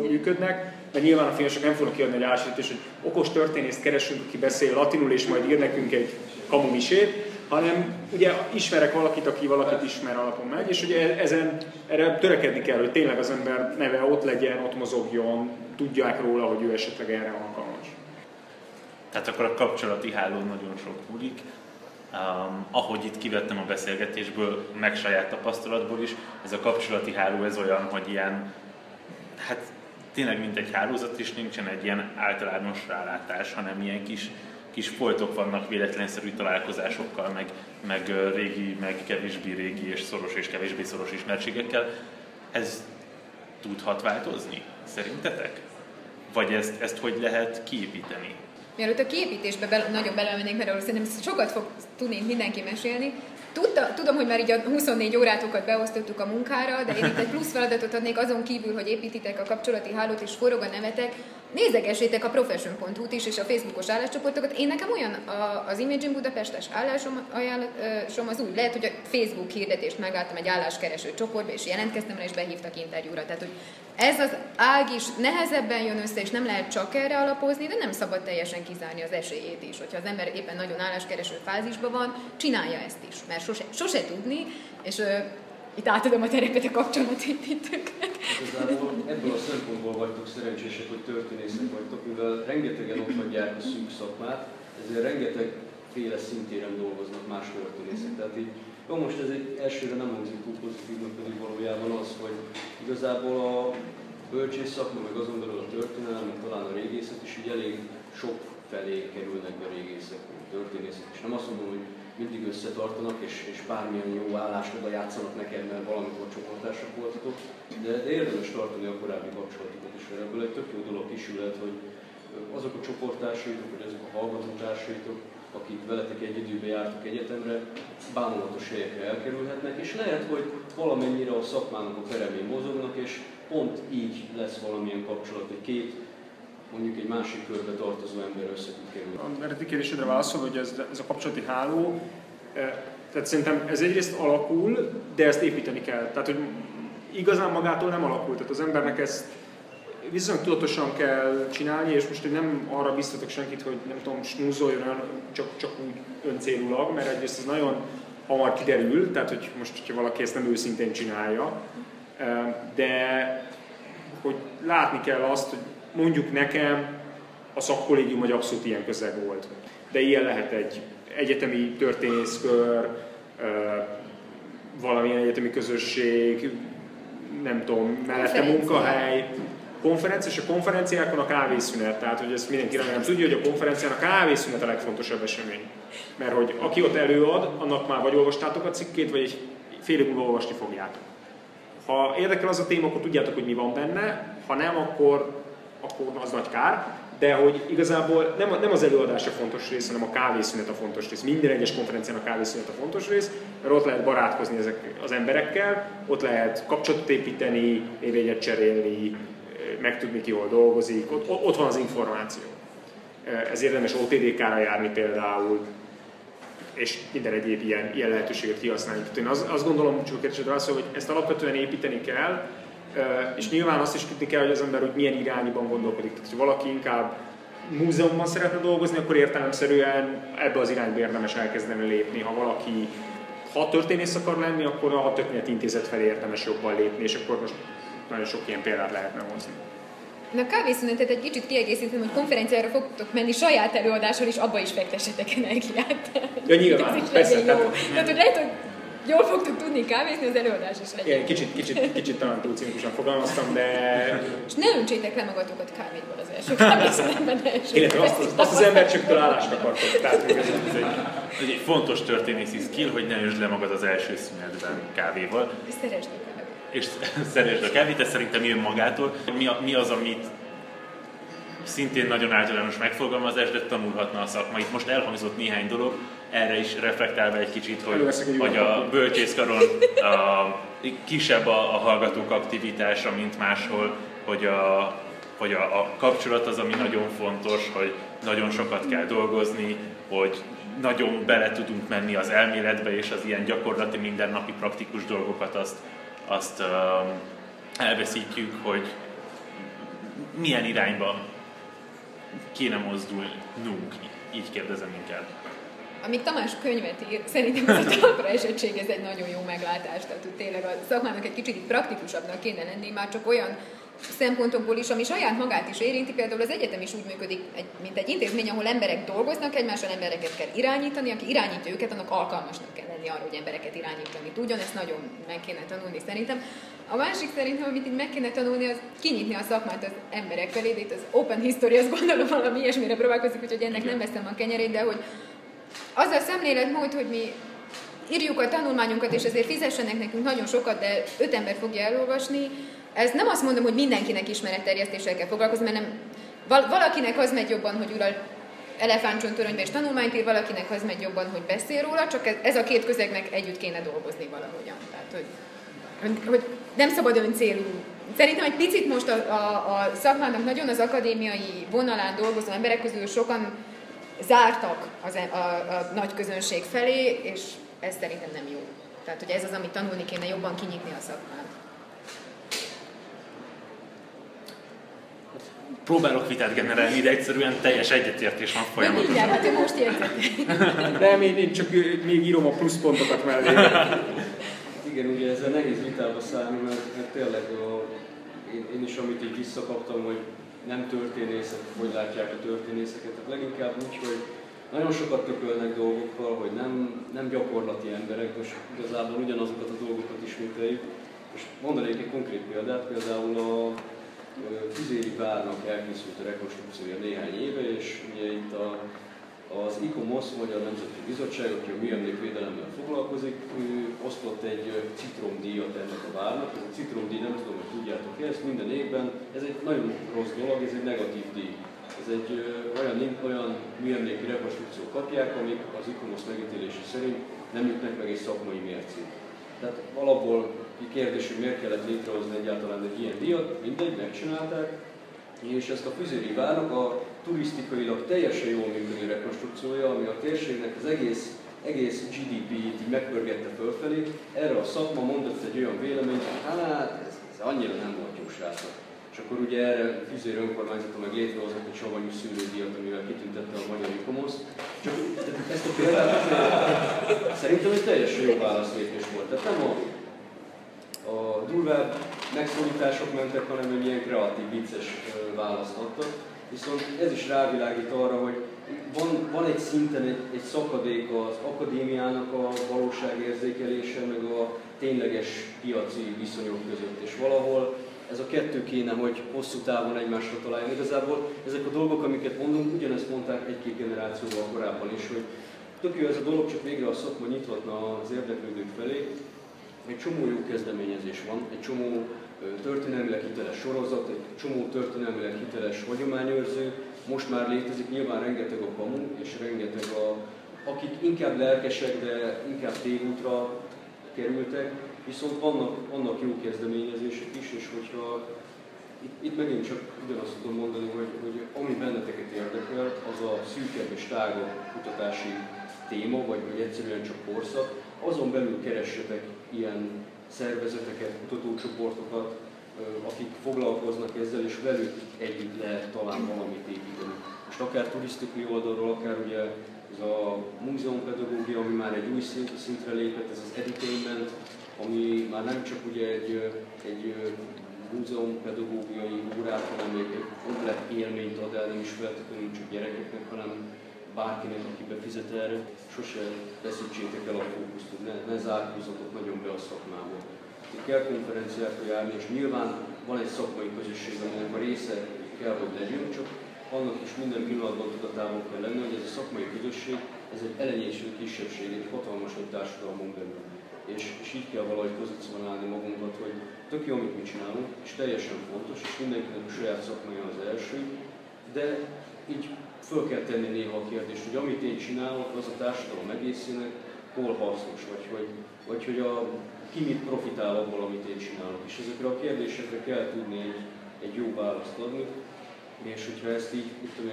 működnek, mert nyilván a filmesek nem fognak kiadni egy ásítést, hogy okos történészt keresünk, aki beszél latinul, és majd ír nekünk egy kamumisét, hanem ugye ismerek valakit, aki valakit ismer alapon megy, és ugye ezen, erre törekedni kell, hogy tényleg az ember neve ott legyen, ott mozogjon, tudják róla, hogy ő esetleg erre alkalmas. Tehát akkor a kapcsolati hálón nagyon sok múlik. Um, ahogy itt kivettem a beszélgetésből, meg saját tapasztalatból is, ez a kapcsolati háló ez olyan, hogy ilyen, hát tényleg mint egy hálózat, és nincsen egy ilyen általános rálátás, hanem ilyen kis, kis foltok vannak véletlenszerű találkozásokkal, meg, meg régi, meg kevésbé régi, és szoros és kevésbé szoros ismertségekkel. Ez tudhat változni, szerintetek? Vagy ezt, ezt hogy lehet kiépíteni? Mielőtt a kiépítésbe be, nagyon belemennénk, mert arról szerintem sokat fog tudni mindenki mesélni. Tudta, tudom, hogy már így a 24 órátokat beosztottuk a munkára, de én itt egy plusz feladatot adnék azon kívül, hogy építitek a kapcsolati hálót és forog a nevetek, nézegessétek a profession.hu-t is, és a Facebookos álláscsoportokat. Én nekem olyan a, az Imaging Budapestes állásom ajánlásom az úgy lehet, hogy a Facebook hirdetést megálltam egy álláskereső csoportba, és jelentkeztem rá, és behívtak interjúra. Tehát, hogy ez az ág is nehezebben jön össze, és nem lehet csak erre alapozni, de nem szabad teljesen kizárni az esélyét is. Hogyha az ember éppen nagyon álláskereső fázisban van, csinálja ezt is, mert sose, sose tudni, és itt átadom a terepet a kapcsolatépítőknek. Igazából ebből a szempontból vagytok szerencsések, hogy történészek vagytok, mivel rengetegen ott hagyják a szűk szakmát, ezért rengeteg féle szintéren dolgoznak más történészek. Tehát így, jó, most ez egy elsőre nem hangzik túl pozitívnak, pedig valójában az, hogy igazából a bölcsész szakma, meg azon belül a történelem, meg talán a régészet is így elég sok felé kerülnek be régészek, történészek. És nem azt mondom, hogy mindig összetartanak, és, és bármilyen jó állásba játszanak neked, mert valamikor csoportársak voltatok, de, de érdemes tartani a korábbi kapcsolatokat is, mert ebből egy tök jó dolog kisülhet, hogy azok a csoporttársaitok, vagy azok a hallgatótársaitok, akik veletek egy időben jártak egyetemre, bámulatos helyekre elkerülhetnek, és lehet, hogy valamennyire a szakmának a peremén mozognak, és pont így lesz valamilyen kapcsolat, hogy két mondjuk egy másik körbe tartozó ember össze tud kerülni. A eredeti kérdésedre válaszol, hogy ez, ez a kapcsolati háló, eh, tehát szerintem ez egyrészt alakul, de ezt építeni kell. Tehát, hogy igazán magától nem alakul. Tehát az embernek ezt viszonylag tudatosan kell csinálni, és most hogy nem arra biztatok senkit, hogy nem tudom, snúzoljon csak, csak úgy öncélulag, mert egyrészt ez nagyon hamar kiderül, tehát hogy most, hogyha valaki ezt nem őszintén csinálja, eh, de hogy látni kell azt, hogy mondjuk nekem a szakkollégium vagy abszolút ilyen közeg volt. De ilyen lehet egy egyetemi történészkör, valamilyen egyetemi közösség, nem tudom, mellette munkahely, konferencia, és a konferenciákon a kávészünet, tehát hogy ezt mindenki remélem tudja, hogy a konferencián a kávészünet a legfontosabb esemény. Mert hogy aki ott előad, annak már vagy olvastátok a cikkét, vagy egy fél év múlva olvasni fogjátok. Ha érdekel az a téma, akkor tudjátok, hogy mi van benne, ha nem, akkor akkor az nagy kár, de hogy igazából nem, nem az előadás a fontos rész, hanem a kávészünet a fontos rész. Minden egyes konferencián a kávészünet a fontos rész, mert ott lehet barátkozni ezek az emberekkel, ott lehet kapcsolatot építeni, névjegyet cserélni, megtudni ki hol dolgozik, ott, ott van az információ. Ez érdemes OTDK-ra járni például, és minden egyéb ilyen, ilyen lehetőséget kihasználni. én azt, azt gondolom, csak kérdésedre hogy ezt alapvetően építeni kell, és nyilván azt is tudni kell, hogy az ember hogy milyen irányban gondolkodik. Tehát, hogy valaki inkább múzeumban szeretne dolgozni, akkor értelemszerűen ebbe az irányba érdemes elkezdeni lépni. Ha valaki ha történész akar lenni, akkor a történet intézet felé érdemes jobban lépni, és akkor most nagyon sok ilyen példát lehetne hozni. Na kávészünetet egy kicsit kiegészítem, hogy konferenciára fogtok menni saját előadással, és abba is fektessetek energiát. Ja, nyilván, persze. Jó. Tehát, tehát, lehet, hogy jól fogtok tudni kávézni, az előadás is legyen. Igen, kicsit, kicsit, kicsit talán túl cinikusan fogalmaztam, de... És ne öntsétek le magatokat kávéból az első kávészünetben első. Illetve azt, azt, azt az ember csak állást akartok. Tehát, ez, ez, egy, ez egy fontos történészi skill, hogy ne öntsd le magad az első szünetben kávéval. És szeresd a kávét. És *laughs* szeresd a kávét, ez szerintem jön magától. Mi, a, mi az, amit szintén nagyon általános megfogalmazás, de tanulhatna a szakma. Itt most elhangzott néhány dolog, erre is reflektálva egy kicsit, hogy, hogy a bölcsészkaron a, kisebb a, a hallgatók aktivitása, mint máshol, hogy a, hogy a, a kapcsolat az, ami nagyon fontos, hogy nagyon sokat kell dolgozni, hogy nagyon bele tudunk menni az elméletbe, és az ilyen gyakorlati, mindennapi praktikus dolgokat azt, azt uh, elveszítjük, hogy milyen irányba kéne mozdulnunk, így kérdezem inkább. Amíg Tamás könyvet ír, szerintem ez a talpra esettség, ez egy nagyon jó meglátás. Tehát hogy tényleg a szakmának egy kicsit praktikusabbnak kéne lenni, már csak olyan szempontokból is, ami saját magát is érinti. Például az egyetem is úgy működik, mint egy intézmény, ahol emberek dolgoznak, egymással embereket kell irányítani, aki irányítja őket, annak alkalmasnak kell lenni arra, hogy embereket irányítani tudjon. Ezt nagyon meg kéne tanulni szerintem. A másik szerintem, amit így meg kéne tanulni, az kinyitni a szakmát az emberek felé. Itt az Open History, azt gondolom valami ilyesmire próbálkozik, úgyhogy ennek nem veszem a kenyerét, de hogy az a szemléletmód, hogy mi írjuk a tanulmányunkat, és ezért fizessenek nekünk nagyon sokat, de öt ember fogja elolvasni, ez nem azt mondom, hogy mindenkinek ismeretterjesztéssel kell foglalkozni, mert nem, val- valakinek az megy jobban, hogy ural elefántcsontoronyba és tanulmányt ír, valakinek az megy jobban, hogy beszél róla, csak ez, ez a két közegnek együtt kéne dolgozni valahogyan. Tehát, hogy, hogy nem szabad öncélú. Szerintem egy picit most a, a, a szakmának nagyon az akadémiai vonalán dolgozó emberek közül sokan zártak az, e- a, a nagy közönség felé, és ez szerintem nem jó. Tehát, hogy ez az, amit tanulni kéne jobban kinyitni a szakmát. Próbálok vitát generálni, de egyszerűen teljes egyetértés van folyamatosan. Igen, hát ő most értett. *laughs* Nem, én, én csak még írom a pluszpontokat mellé. *laughs* Igen, ugye ezzel nehéz vitába szállni, mert, mert tényleg a, én, én is amit így visszakaptam, hogy nem történészek, hogy látják a történészeket, tehát leginkább úgy, hogy nagyon sokat tökölnek dolgokkal, hogy nem, nem gyakorlati emberek, most igazából ugyanazokat a dolgokat ismételjük. Most mondanék egy konkrét példát, például a Tüzéri várnak elkészült a rekonstrukciója néhány éve, és ugye itt a, az ICOMOS, vagy a Nemzeti Bizottság, aki a műemlékvédelemmel foglalkozik, ő osztott egy citromdíjat ennek a várnak. Ez a citromdíj, nem tudom, hogy tudjátok -e, ezt minden évben, ez egy nagyon rossz dolog, ez egy negatív díj. Ez egy olyan, olyan műemléki rekonstrukció kapják, amik az ICOMOS megítélése szerint nem jutnak meg egy szakmai mércét. Tehát alapból kérdés, hogy miért kellett létrehozni egyáltalán egy ilyen díjat, mindegy, megcsinálták, és ezt a Füzéri várnak a turisztikailag teljesen jól működő rekonstrukciója, ami a térségnek az egész, egész GDP-t így megpörgette fölfelé, erre a szakma mondott egy olyan véleményt, hogy hát ez, ez annyira nem volt jó srácok. És akkor ugye erre Füzér önkormányzata meg létrehozott egy savanyú szűrődíjat, amivel kitüntette a magyar ikomoszt. Csak ezt a példát szerintem egy teljesen jó válaszlépés volt. Tehát nem a a durvább megszólítások mentek, hanem egy ilyen kreatív, vicces választ adtak. Viszont ez is rávilágít arra, hogy van, van egy szinten egy, egy szakadék az akadémiának a valóságérzékelése, meg a tényleges piaci viszonyok között. És valahol ez a kettő kéne, hogy hosszú távon egymásra találjon. Igazából ezek a dolgok, amiket mondunk, ugyanezt mondták egy-két generációval korábban is, hogy tök jó ez a dolog, csak végre a szakma nyithatna az érdeklődők felé, egy csomó jó kezdeményezés van, egy csomó történelmileg hiteles sorozat, egy csomó történelmileg hiteles hagyományőrző, most már létezik nyilván rengeteg a kamu, és rengeteg a, akik inkább lelkesek, de inkább tévútra kerültek, viszont vannak, vannak jó kezdeményezések is, és hogyha itt, itt megint csak ugyanazt tudom mondani, hogy, hogy ami benneteket érdekel, az a szűkebb és tágabb kutatási téma, vagy, vagy egyszerűen csak korszak, azon belül keressetek ilyen szervezeteket, kutatócsoportokat, akik foglalkoznak ezzel, és velük együtt lehet talán valamit építeni. Most akár turisztikai oldalról, akár ugye ez a múzeumpedagógia, ami már egy új szint, szintre lépett, ez az edutainment, ami már nem csak ugye egy, egy múzeumpedagógiai órát, hanem egy, komplet élményt ad el, nem is feltétlenül csak gyerekeknek, hanem bárkinek, aki befizet erre, sose veszítsétek el a fókuszt, ne, ne zárkózatok nagyon be a szakmába. Itt kell konferenciákra járni, és nyilván van egy szakmai közösség, aminek a része kell, hogy legyünk, csak annak is minden pillanatban tudatában kell lenni, hogy ez a szakmai közösség, ez egy elenyésű kisebbség, egy hatalmas nagy társadalmon belül. És, és így kell valahogy pozícionálni magunkat, hogy tök jó, amit mi csinálunk, és teljesen fontos, és mindenkinek a saját szakmája az első, de így föl kell tenni néha a kérdést, hogy amit én csinálok, az a társadalom egészének hol hasznos, vagy hogy, vagy hogy a, ki mit profitál abból, amit én csinálok. És ezekre a kérdésekre kell tudni egy, egy jó választ adni, és hogyha ezt így, mit tudom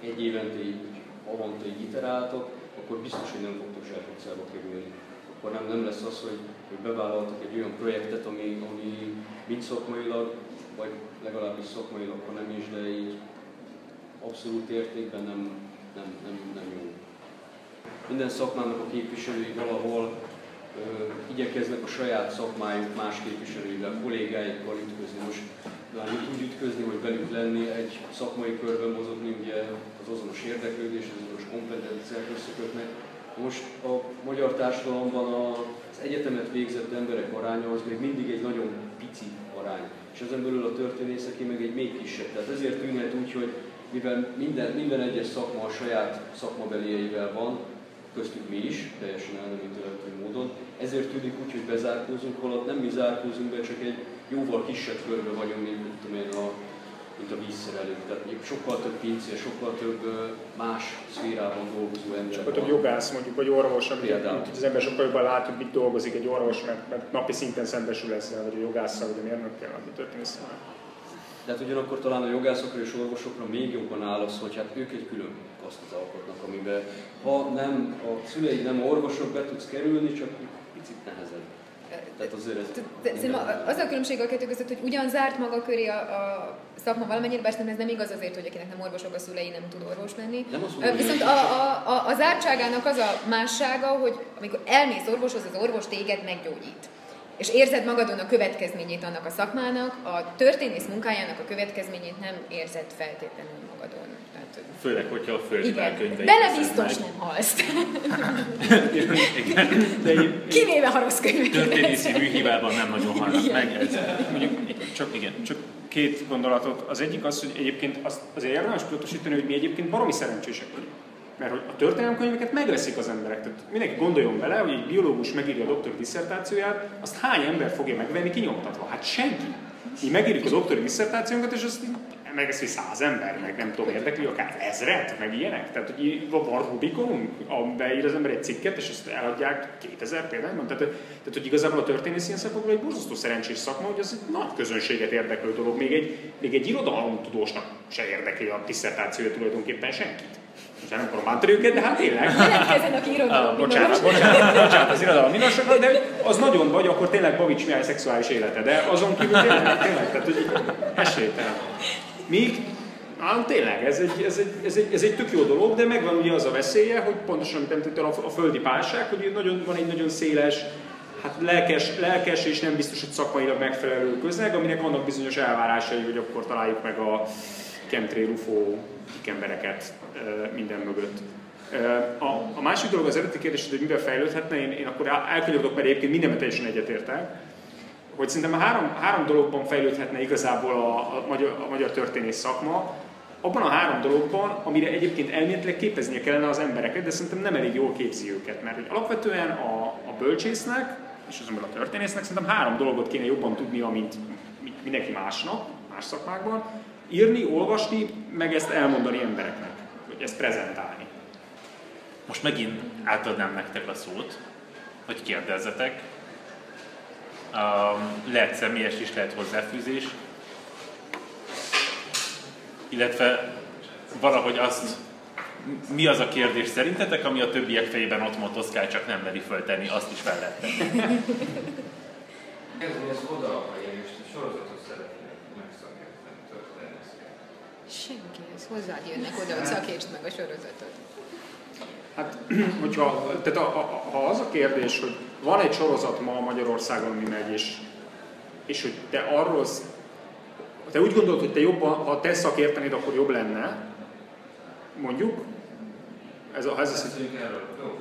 egy évente így, havonta így iteráltok, akkor biztos, hogy nem fogtok zsákutcába kerülni. Akkor nem, nem lesz az, hogy, hogy bevállaltak egy olyan projektet, ami, ami mind szakmailag, vagy legalábbis szakmailag, ha nem is, de így abszolút értékben nem, nem, nem, nem jó. Minden szakmának a képviselői valahol ö, igyekeznek a saját szakmájuk más képviselőivel, kollégáikkal ütközni. Most már úgy ütközni, hogy velük lenni, egy szakmai körben mozogni, ugye az azonos érdeklődés, az azonos kompetenciák összekötnek. Most a magyar társadalomban az egyetemet végzett emberek aránya az még mindig egy nagyon pici arány, és ezen belül a történészeké meg egy még kisebb. Tehát ezért tűnhet úgy, hogy mivel minden, minden egyes szakma a saját szakmabelieivel van, köztük mi is, teljesen elnemítőletű módon, ezért tűnik úgy, hogy bezárkózunk, holott nem mi zárkózunk be, csak egy jóval kisebb körbe vagyunk, mint tudom én, a mint a vízszerelők. Tehát sokkal több pincér, sokkal több más szférában dolgozó ember. Sokkal több jogász mondjuk, vagy orvos, amit az ember sokkal jobban lát, hogy mit dolgozik egy orvos, mert, mert napi szinten szembesül ezzel, vagy a jogásszal, vagy a mérnökkel, ami történik de hát ugyanakkor talán a jogászokra és orvosokra még jobban áll az, hogy hát ők egy külön kasztot alkotnak, amiben ha nem a szüleid nem orvosok be tudsz kerülni, csak picit nehezebb. Tehát azért ez az a különbség a kettő között, hogy ugyan zárt maga köré a, a szakma valamennyire, bár ez nem igaz azért, hogy akinek nem orvosok a szülei nem tud orvos lenni. Nem mondom, Viszont a, a, a, a zártságának az a mássága, hogy amikor elmész orvoshoz, az orvos téged meggyógyít és érzed magadon a következményét annak a szakmának, a történész munkájának a következményét nem érzed feltétlenül magadon. Tehát, Főleg, hogyha a földi könyvei. Bele biztos meg. nem halsz. Kivéve ha rossz könyvek. Történészi műhibában nem nagyon halnak meg. Ez, mondjuk, csak, igen, csak két gondolatot. Az egyik az, hogy egyébként azt azért érdemes tudatosítani, hogy mi egyébként baromi szerencsések vagyunk. Mert hogy a történelemkönyveket megveszik az emberek. Tehát mindenki gondoljon bele, hogy egy biológus megírja a doktori diszertációját, azt hány ember fogja megvenni kinyomtatva? Hát senki. Mi megírjuk a doktori diszertációnkat, és azt megveszi száz ember, meg nem tudom, érdekli, akár ezret, meg ilyenek. Tehát, hogy van Rubikon, beír az ember egy cikket, és azt eladják 2000 példányban. Tehát, tehát, hogy igazából a történész ilyen szempontból egy borzasztó szerencsés szakma, hogy ez egy nagy közönséget érdeklő dolog. Még egy, még egy irodalomtudósnak se érdekli a diszertációja tulajdonképpen senkit. Most nem akarom őket, de hát tényleg. Jelentkezzenek irodalom ah, bocsánat, bocsánat, bocsánat, az irodalom minosokra, de az nagyon vagy, akkor tényleg Babics Mihály szexuális élete, de azon kívül tényleg, tényleg tehát hogy esélytelen. Míg Ám tényleg, ez egy, ez, egy, ez, egy, ez egy tök jó dolog, de megvan ugye az a veszélye, hogy pontosan, amit említettél, a, a földi pálság, hogy nagyon, van egy nagyon széles, hát lelkes, lelkes és nem biztos, hogy szakmailag megfelelő közeg, aminek vannak bizonyos elvárásai, hogy akkor találjuk meg a chemtrail UFO embereket minden mögött. A, a másik dolog az eredeti kérdés, hogy mivel fejlődhetne, én, én akkor elkanyarodok, mert egyébként mindenben teljesen egyetértek, hogy szerintem a három, három dologban fejlődhetne igazából a, a, magyar, a magyar történész szakma, abban a három dologban, amire egyébként elméletileg képeznie kellene az embereket, de szerintem nem elég jól képzi őket, mert hogy alapvetően a, a bölcsésznek, és azonban a történésznek szerintem három dolgot kéne jobban tudnia, mint mindenki másnak, más szakmákban. Írni, olvasni, meg ezt elmondani embereknek, hogy ezt prezentálni. Most megint átadnám nektek a szót, hogy kérdezzetek, Um, lehet személyes is, lehet hozzáfűzés. Illetve valahogy azt, mi az a kérdés szerintetek, ami a többiek fejében ott motoszkál, csak nem meri föltenni, azt is fel lehet tenni. Ez oda a sorozatot szeretnék megszakérteni történészként. Senki, ez hozzád jönnek oda, hogy szakítsd meg a sorozatot. Hát, *clears throat* hogyha, tehát a, a, ha az a kérdés, hogy van egy sorozat ma Magyarországon, ami megy, és, és hogy te arról, te úgy gondolod, hogy te jobban, ha te szakértenéd, akkor jobb lenne, mondjuk, ez a, ez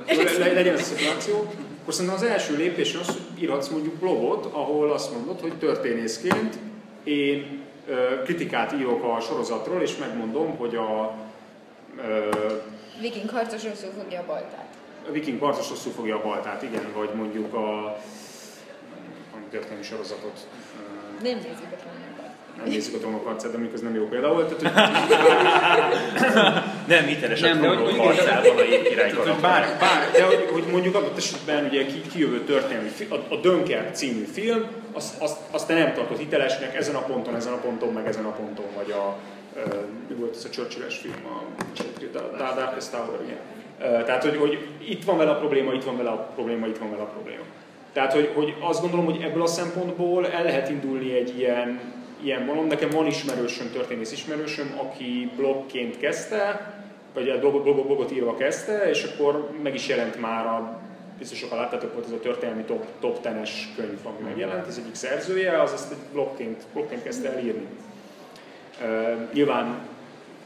a, le, le, legyen ez a szituáció, akkor szerintem az első lépés az, hogy írhatsz mondjuk blogot, ahol azt mondod, hogy történészként én kritikát írok a sorozatról, és megmondom, hogy a ö, Viking harcos rosszul fogja a baltát. A viking harcos rosszul fogja a baltát, igen, vagy mondjuk a, a történelmi sorozatot. Nem nézzük a nem nézzük a trónok harcát, de ez nem jó példa volt. Tehát, hogy... nem hiteles a trónok harcában a jégkirály bár, bár, de hogy, hogy mondjuk abban esetben ugye ki, kijövő történelmi a, a Dönker című film, azt, azt, azt te nem tartod hitelesnek ezen a ponton, ezen a ponton, meg ezen a ponton, vagy a, mi volt ez a churchill film, a Darkest Tower, igen. Tehát, hogy, hogy itt van vele a probléma, itt van vele a probléma, itt van vele a probléma. Tehát, hogy, hogy azt gondolom, hogy ebből a szempontból el lehet indulni egy ilyen, ilyen vonalon. Nekem van ismerősöm, történész ismerősöm, aki blogként kezdte, vagy a blogot, írva kezdte, és akkor meg is jelent már a biztos sokan láttátok, volt ez a történelmi top, top 10-es könyv, ami megjelent, ez egyik szerzője, az ezt egy blogként, blogként kezdte el írni. Uh, nyilván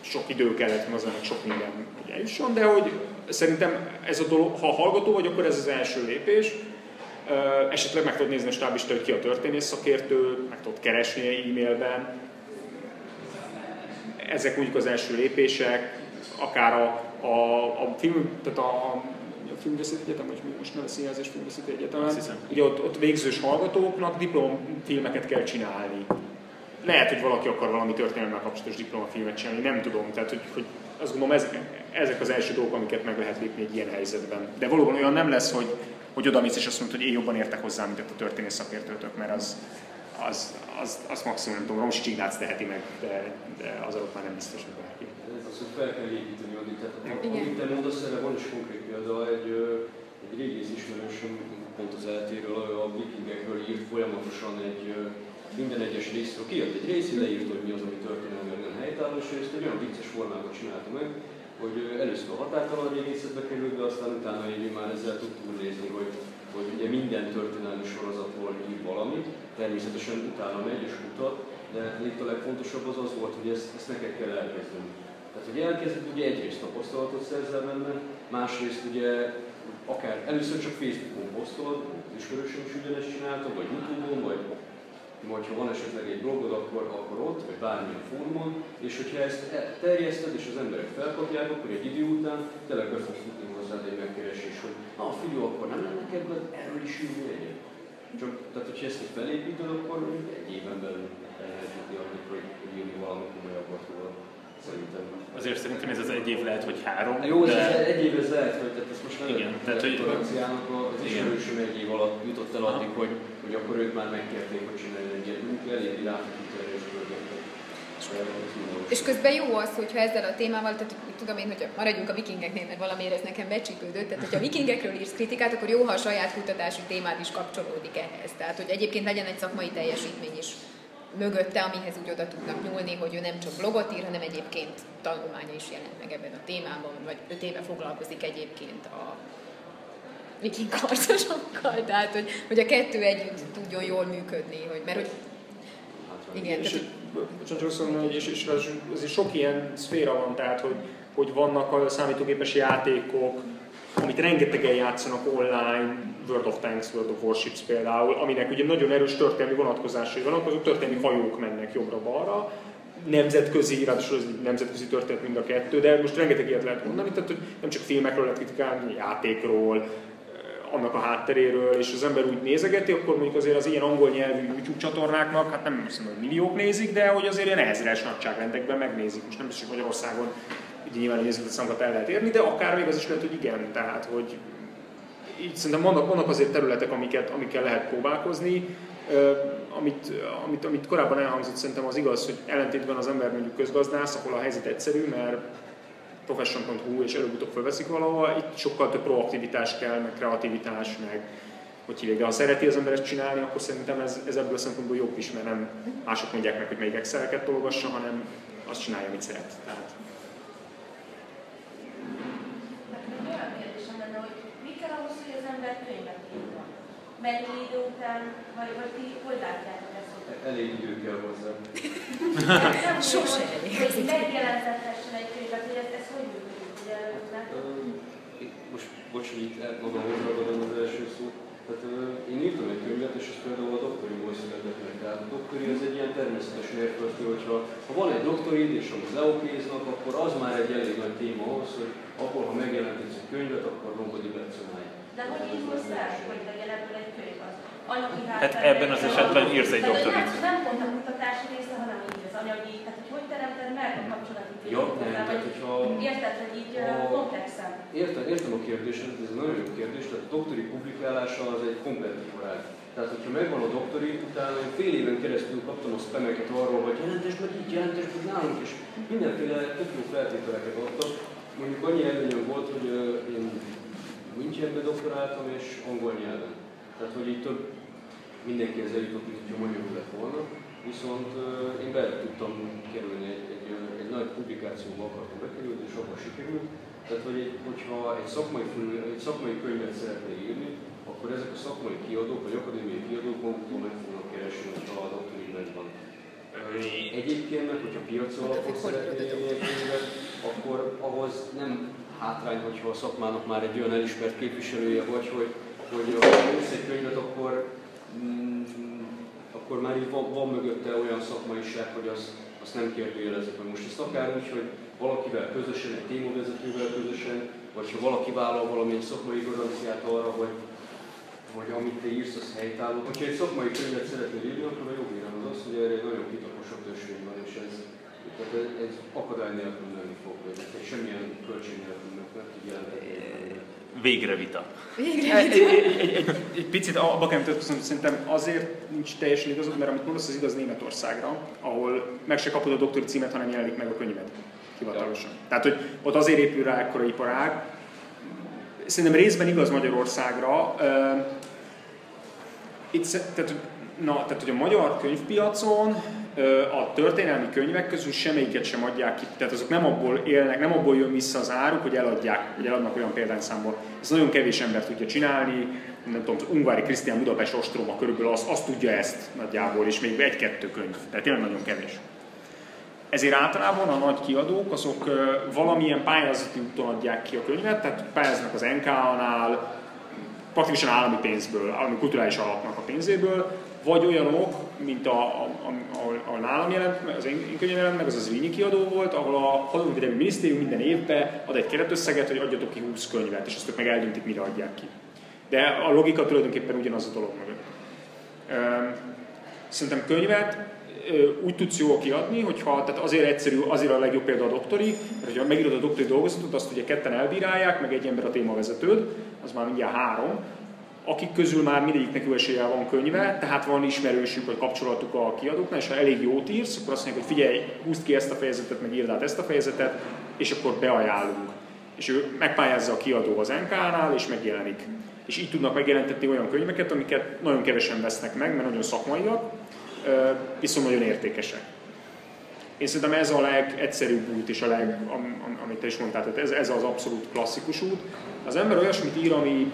sok idő kellett hozzának sok minden eljusson, de hogy szerintem ez a dolog, ha hallgató vagy, akkor ez az első lépés. Esetleg meg tudod nézni a stábista, hogy ki a történész szakértő, meg tudod keresni e-mailben. Ezek úgy az első lépések, akár a, a, a film, tehát a, a filmvészeti egyetem, vagy most nem a színjelzés filmvészeti egyetem, ugye ott, ott végzős hallgatóknak diplomfilmeket kell csinálni lehet, hogy valaki akar valami történelemmel kapcsolatos diplomafilmet csinálni, nem tudom. Tehát, hogy, hogy azt gondolom, ez, ezek az első dolgok, amiket meg lehet lépni egy ilyen helyzetben. De valóban olyan nem lesz, hogy, hogy oda és azt mondod, hogy én jobban értek hozzá, mint a történész szakértőtök, mert az, az, az, az maximum, nem tudom, Romsi Csignác teheti meg, de, de az alatt már nem biztos, hogy bárki. Ez az, hogy fel kell építeni addig. Tehát amit te mondasz, erre van is konkrét példa, egy, egy régész ismerősöm pont az eltéről, a vikingekről írt folyamatosan egy minden egyes részről kijött egy rész, leírt, hogy mi az, ami történelmi nem helytálló, és ezt egy olyan vicces formában csinálta meg, hogy először határtalan régészetbe került, de aztán utána így már ezzel tud túlnézni, hogy, hogy ugye minden történelmi sorozatból ír valamit, természetesen utána megy és kutat, de itt a legfontosabb az az volt, hogy ezt, ezt neked kell elkezdeni. Tehát, hogy elkezded, ugye egyrészt tapasztalatot szerzel benne, másrészt ugye akár először csak Facebookon posztolod, ismerősöm is ugyanezt csinálta, vagy Youtube-on, vagy vagy ha van esetleg egy blogod, akkor, akkor ott, vagy bármilyen fórumon, és hogyha ezt terjeszted, és az emberek felkapják, akkor egy idő után tényleg be fog futni hozzád egy megkeresés, hogy na a figyelj, akkor nem lenne kedved erről is írni egyet. Csak, tehát, hogyha ezt felépíted, akkor egy éven belül el lehet jutni addig, hogy írni valami komolyabbat róla. Szerintem. Azért szerintem ez az egy év lehet, hogy három. Jó, de... ez egy év ez lehet, hogy tehát ezt most nem igen, tehát, hogy... az ismerősöm egy év alatt jutott el addig, hogy, hogy akkor ők már megkérték, hogy csinálni egy ilyen elég és közben jó az, hogyha ezzel a témával, tehát tudom én, hogy maradjunk a vikingeknél, mert valamiért ez nekem becsípődött, tehát hogyha a vikingekről írsz kritikát, akkor jó, ha a saját kutatási témád is kapcsolódik ehhez. Tehát, hogy egyébként legyen egy szakmai teljesítmény is mögötte, amihez úgy oda tudnak nyúlni, hogy ő nem csak blogot ír, hanem egyébként tanulmánya is jelent meg ebben a témában, vagy öt éve foglalkozik egyébként a viking harcosokkal, tehát hogy, hogy a kettő együtt tudjon jól működni, hogy, mert hogy igen, és, tehát, bocsánat, csak mondom, hogy és, és azért sok ilyen szféra van, tehát hogy, hogy vannak a számítógépes játékok, amit rengetegen játszanak online, World of Tanks, World of Warships például, aminek ugye nagyon erős történelmi vonatkozásai vannak, azok történelmi hajók mennek jobbra-balra, nemzetközi, ráadásul ez nemzetközi történet mind a kettő, de most rengeteg ilyet lehet mondani, tehát hogy nem csak filmekről lehet kritikálni, játékról, annak a hátteréről, és az ember úgy nézegeti, akkor mondjuk azért az ilyen angol nyelvű YouTube csatornáknak, hát nem hiszem, hogy milliók nézik, de hogy azért ilyen ezres nagyságrendekben megnézik. Most nem biztos, hogy Magyarországon így nyilván a nézőszámokat el lehet érni, de akár még az is lehet, hogy igen, tehát hogy így szerintem vannak, vannak azért területek, amiket, amikkel lehet próbálkozni. Amit, amit, amit korábban elhangzott, szerintem az igaz, hogy ellentétben az ember mondjuk közgazdász, ahol a helyzet egyszerű, mert profession.hu és előbb-utóbb fölveszik valahol, itt sokkal több proaktivitás kell, meg kreativitás, meg hogy hívják, de ha szereti az ember ezt csinálni, akkor szerintem ez, ez ebből a szempontból jobb is, mert nem mások mondják meg, hogy melyik excel tolgassa, hanem azt csinálja, amit szeret. Tehát mennyi idő után, vagy, vagy ti hogy látjátok ezt? Elég idő kell hozzá. Sose elég. Hogy megjelentethessen egy könyvet, hogy ez, ez hogy működik? Ugye, most bocs, hogy itt magamhoz ragadom az első szót. Tehát, én írtam egy könyvet, és ez például a doktoriból született meg. Tehát a doktori az egy ilyen természetes mérföldkő, hogyha ha van egy doktorid, és amit leokéznak, akkor az már egy elég nagy téma ahhoz, hogy akkor, ha megjelentetsz egy könyvet, akkor nobody bets De hogy indulsz el, hogy legyen ebből egy könyv az? Anyagi hát ebben az esetben írsz egy doktorit. Nem, nem pont a kutatási része, hanem így az anyagi, tehát hogy hogy teremted meg a kapcsolatot? Ja, nem, tehát hogyha... Érted, hogy így a, komplexen? Értem, értem a kérdéset, ez egy nagyon jó kérdés, tehát a doktori publikálása az egy komplet iparág. Tehát, hogyha megvan a doktori, utána én fél éven keresztül kaptam a spameket arról, hogy jelentés meg így, jelentés meg nálunk, és mindenféle tök jó feltételeket adtak. Mondjuk annyi előnyöm volt, hogy én Münchenbe doktoráltam, és angol nyelven. Tehát, hogy így több mindenki ezzel jutott, mint hogyha magyarul lett volna. Viszont én be tudtam kerülni egy, egy, egy nagy publikációba akartam bekerülni, és abban sikerült. Tehát, hogy egy, hogyha egy szakmai, egy szakmai könyvet szeretné írni, akkor ezek a szakmai kiadók, vagy akadémiai kiadók maguktól meg fognak keresni, hogyha a doktori van. Egyébként meg, hogyha piaci hát alapon szeretné írni egy könyvet, akkor ahhoz nem hátrány, hogyha a szakmának már egy olyan elismert képviselője vagy, hogy, hogy ha írsz egy könyvet, akkor, mm, akkor már így van, van mögötte olyan szakmaiság, hogy az, azt nem kérdőjelezik meg. Most ezt akár úgy, hogy valakivel közösen, egy témavezetővel közösen, vagy ha valaki vállal valamilyen szakmai garanciát arra, hogy vagy amit te írsz, az helytálló. Ha egy szakmai könyvet szeretnél írni, akkor a jobb az az, hogy erre egy nagyon kitaposott ösvény van, és ez, tehát ez, ez akadály nélkül nőni fog, vagy semmilyen költség nélkül mert tud jelenteni. Végre vita. Végre Egy, egy, egy, egy, egy picit abba kell hogy szerintem azért nincs teljesen igazod, mert amit mondasz, az igaz Németországra, ahol meg se kapod a doktori címet, hanem jelenik meg a könyved hivatalosan. Ja. Tehát, hogy ott azért épül rá ekkora iparág. Szerintem részben igaz Magyarországra. Itt, tehát, na, tehát, hogy a magyar könyvpiacon a történelmi könyvek közül semmelyiket sem adják ki. Tehát azok nem abból élnek, nem abból jön vissza az áruk, hogy eladják, hogy eladnak olyan példányszámból. Ez nagyon kevés ember tudja csinálni. Nem tudom, Ungvári Krisztián Budapest ostroma körülbelül azt, azt tudja ezt nagyjából, és még egy-kettő könyv. Tehát tényleg nagyon kevés. Ezért általában a nagy kiadók azok valamilyen pályázati úton adják ki a könyvet, tehát pályáznak az NK-nál, praktikusan állami pénzből, állami kulturális alapnak a pénzéből, vagy olyanok, mint a, a, a, a nálam jelent, az én könyvem jelent meg, az az Vényi kiadó volt, ahol a Hadonvédelmi Minisztérium minden évben ad egy keretösszeget, hogy adjatok ki 20 könyvet, és azt ők meg eldöntik, mire adják ki. De a logika tulajdonképpen ugyanaz a dolog mögött. Szerintem könyvet úgy tudsz jól kiadni, hogyha, tehát azért egyszerű, azért a legjobb példa a doktori, mert hogyha megírod a doktori dolgozatot, azt ugye ketten elbírálják, meg egy ember a témavezetőd, az már mindjárt három, akik közül már mindegyiknek jó eséllyel van könyve, tehát van ismerősük vagy kapcsolatuk a kiadóknál, és ha elég jót írsz, akkor azt mondják, hogy figyelj, húzd ki ezt a fejezetet, meg írd át ezt a fejezetet, és akkor beajánlunk. És ő megpályázza a kiadó az NK-nál, és megjelenik. És így tudnak megjelentetni olyan könyveket, amiket nagyon kevesen vesznek meg, mert nagyon szakmaiak, viszont nagyon értékesek. Én szerintem ez a legegyszerűbb út, és a leg, am, amit te is mondtál, tehát ez, ez az abszolút klasszikus út. Az ember olyasmit ír, ami,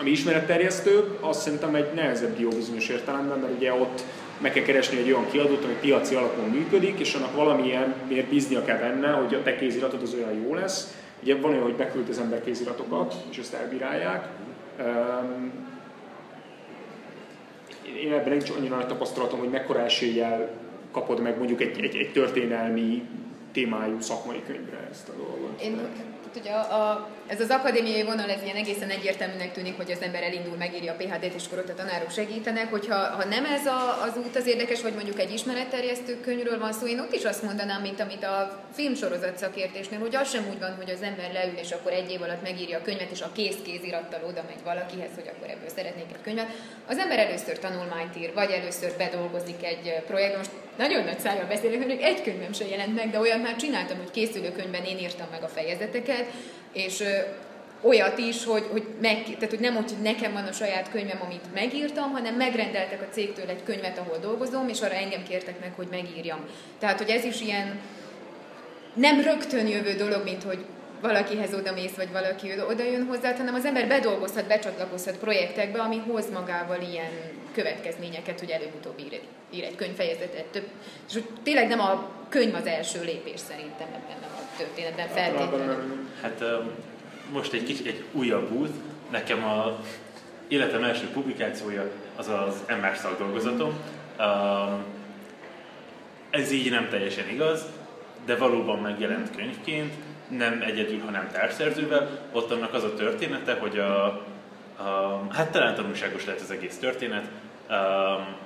ami ismeretterjesztőbb, azt szerintem egy nehezebb dió bizonyos értelemben, mert ugye ott meg kell keresni egy olyan kiadót, ami piaci alapon működik, és annak valamilyen miért bíznia kell benne, hogy a te kéziratod az olyan jó lesz. Ugye van olyan, hogy beküld az ember kéziratokat, és ezt elbírálják. Én ebben nincs annyira nagy tapasztalatom, hogy mekkora eséllyel kapod meg mondjuk egy, egy, egy történelmi témájú szakmai könyvre ezt a dolgot. Én hogy a, a, ez az akadémiai vonal, ez ilyen egészen egyértelműnek tűnik, hogy az ember elindul, megírja a PHD-t, és akkor ott a tanárok segítenek. Hogyha ha nem ez a, az út az érdekes, vagy mondjuk egy ismeretterjesztő könyvről van szó, én ott is azt mondanám, mint amit a filmsorozat szakértésnél, hogy az sem úgy van, hogy az ember leül, és akkor egy év alatt megírja a könyvet, és a kész kézirattal oda megy valakihez, hogy akkor ebből szeretnék egy könyvet. Az ember először tanulmányt ír, vagy először bedolgozik egy projektbe. Most nagyon nagy szájjal beszélek, hogy egy könyvem sem jelent meg, de olyan már csináltam, hogy készülőkönyvben én írtam meg a fejezeteket, és olyat is, hogy, hogy, meg, tehát, hogy nem úgy, hogy nekem van a saját könyvem, amit megírtam, hanem megrendeltek a cégtől egy könyvet, ahol dolgozom, és arra engem kértek meg, hogy megírjam. Tehát, hogy ez is ilyen nem rögtön jövő dolog, mint hogy valakihez oda mész, vagy valaki oda jön hozzá, hanem az ember bedolgozhat, becsatlakozhat projektekbe, ami hoz magával ilyen következményeket, hogy előbb-utóbb ír, ír egy könyvfejezetet. Több, és tényleg nem a könyv az első lépés szerintem ebben a történetben feltétlenül. Hát most egy kicsit egy újabb út. Nekem a életem első publikációja az az MR szakdolgozatom. Ez így nem teljesen igaz, de valóban megjelent könyvként nem egyedül, hanem társszerzővel. Ott annak az a története, hogy a, a hát talán tanulságos lehet az egész történet. Um,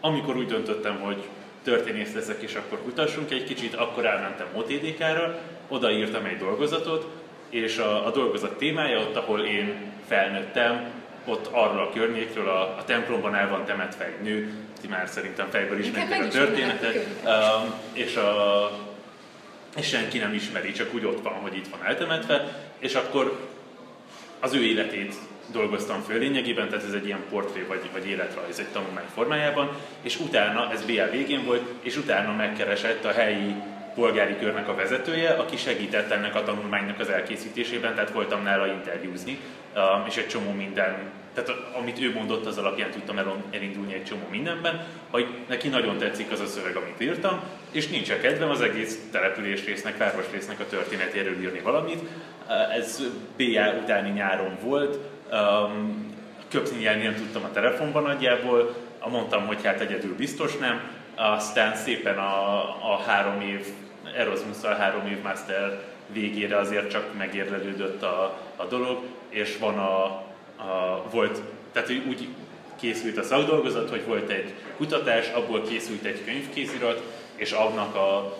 amikor úgy döntöttem, hogy történész leszek, és akkor kutassunk egy kicsit, akkor elmentem OTDK-ra, odaírtam egy dolgozatot, és a, a dolgozat témája ott, ahol én felnőttem, ott arról a környékről, a, a templomban el van temetve egy nő, ti már szerintem fejből ismertek a történetet, um, és a, és senki nem ismeri, csak úgy ott van, hogy itt van eltemetve, és akkor az ő életét dolgoztam föl lényegében, tehát ez egy ilyen portré vagy, vagy életrajz egy tanulmány formájában, és utána, ez BA végén volt, és utána megkeresett a helyi polgári körnek a vezetője, aki segített ennek a tanulmánynak az elkészítésében, tehát voltam nála interjúzni, és egy csomó minden tehát amit ő mondott, az alapján tudtam elindulni egy csomó mindenben, hogy neki nagyon tetszik az a szöveg, amit írtam, és nincs a kedvem az egész településrésznek, városrésznek a történetéről írni valamit. Ez BA utáni nyáron volt, köpni nem tudtam a telefonban nagyjából, mondtam, hogy hát egyedül biztos nem, aztán szépen a, a három év, erasmus a három év master végére azért csak megérlelődött a, a dolog, és van a a, volt, tehát úgy készült a szakdolgozat, hogy volt egy kutatás, abból készült egy könyvkézirat, és annak a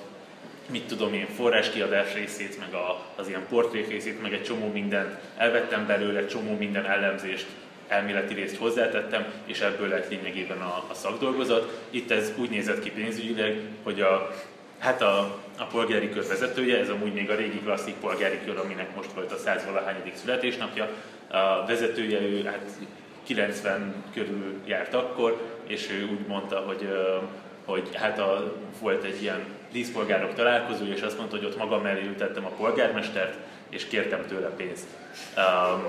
mit tudom én, forráskiadás részét, meg a, az ilyen portré részét, meg egy csomó mindent elvettem belőle, csomó minden ellenzést, elméleti részt hozzátettem, és ebből lett lényegében a, a szakdolgozat. Itt ez úgy nézett ki pénzügyileg, hogy a, hát a, a polgári kör vezetője, ez amúgy még a régi klasszik polgári kör, aminek most volt a százvalahányadik születésnapja, a vezetője, ő hát 90 körül járt akkor, és ő úgy mondta, hogy, hogy hát a, volt egy ilyen díszpolgárok találkozója, és azt mondta, hogy ott magam mellé ültettem a polgármestert, és kértem tőle pénzt. Um,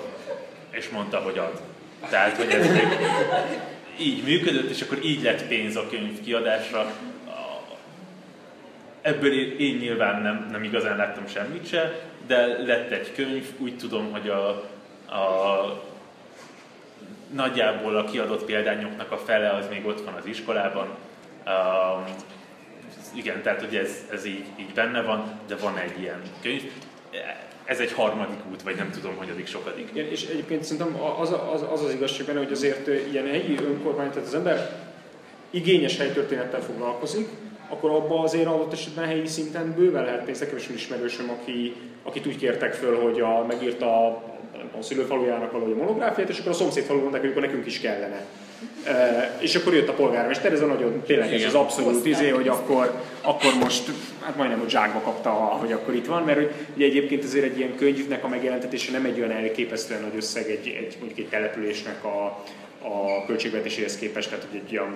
és mondta, hogy ad. Tehát, hogy ez még így működött, és akkor így lett pénz a könyv kiadásra. Ebből én nyilván nem, nem igazán láttam semmit se, de lett egy könyv, úgy tudom, hogy a, a nagyjából a kiadott példányoknak a fele az még ott van az iskolában. Um, igen, tehát hogy ez, ez így, így benne van, de van egy ilyen könyv. Ez egy harmadik út, vagy nem tudom, hogy addig sokadik. Igen, és egyébként szerintem az az, az, az igazság benne, hogy azért ilyen helyi önkormány, tehát az ember igényes helytörténettel foglalkozik, akkor abban azért adott esetben helyi szinten bőven lehet pénzt. Nekem is ismerősöm, aki, akit úgy kértek föl, hogy a, megírta a, a szülőfalujának valahogy a monográfiát, és akkor a szomszéd falu mondták, hogy akkor nekünk is kellene. E, és akkor jött a polgármester, ez a nagyon tényleg ez az abszolút izé, hogy akkor, akkor most, hát majdnem, hogy zsákba kapta, hogy akkor itt van, mert hogy ugye egyébként azért egy ilyen könyvnek a megjelentetése nem egy olyan elképesztően nagy összeg egy, egy mondjuk egy településnek a, a költségvetéséhez képest, tehát hogy egy olyan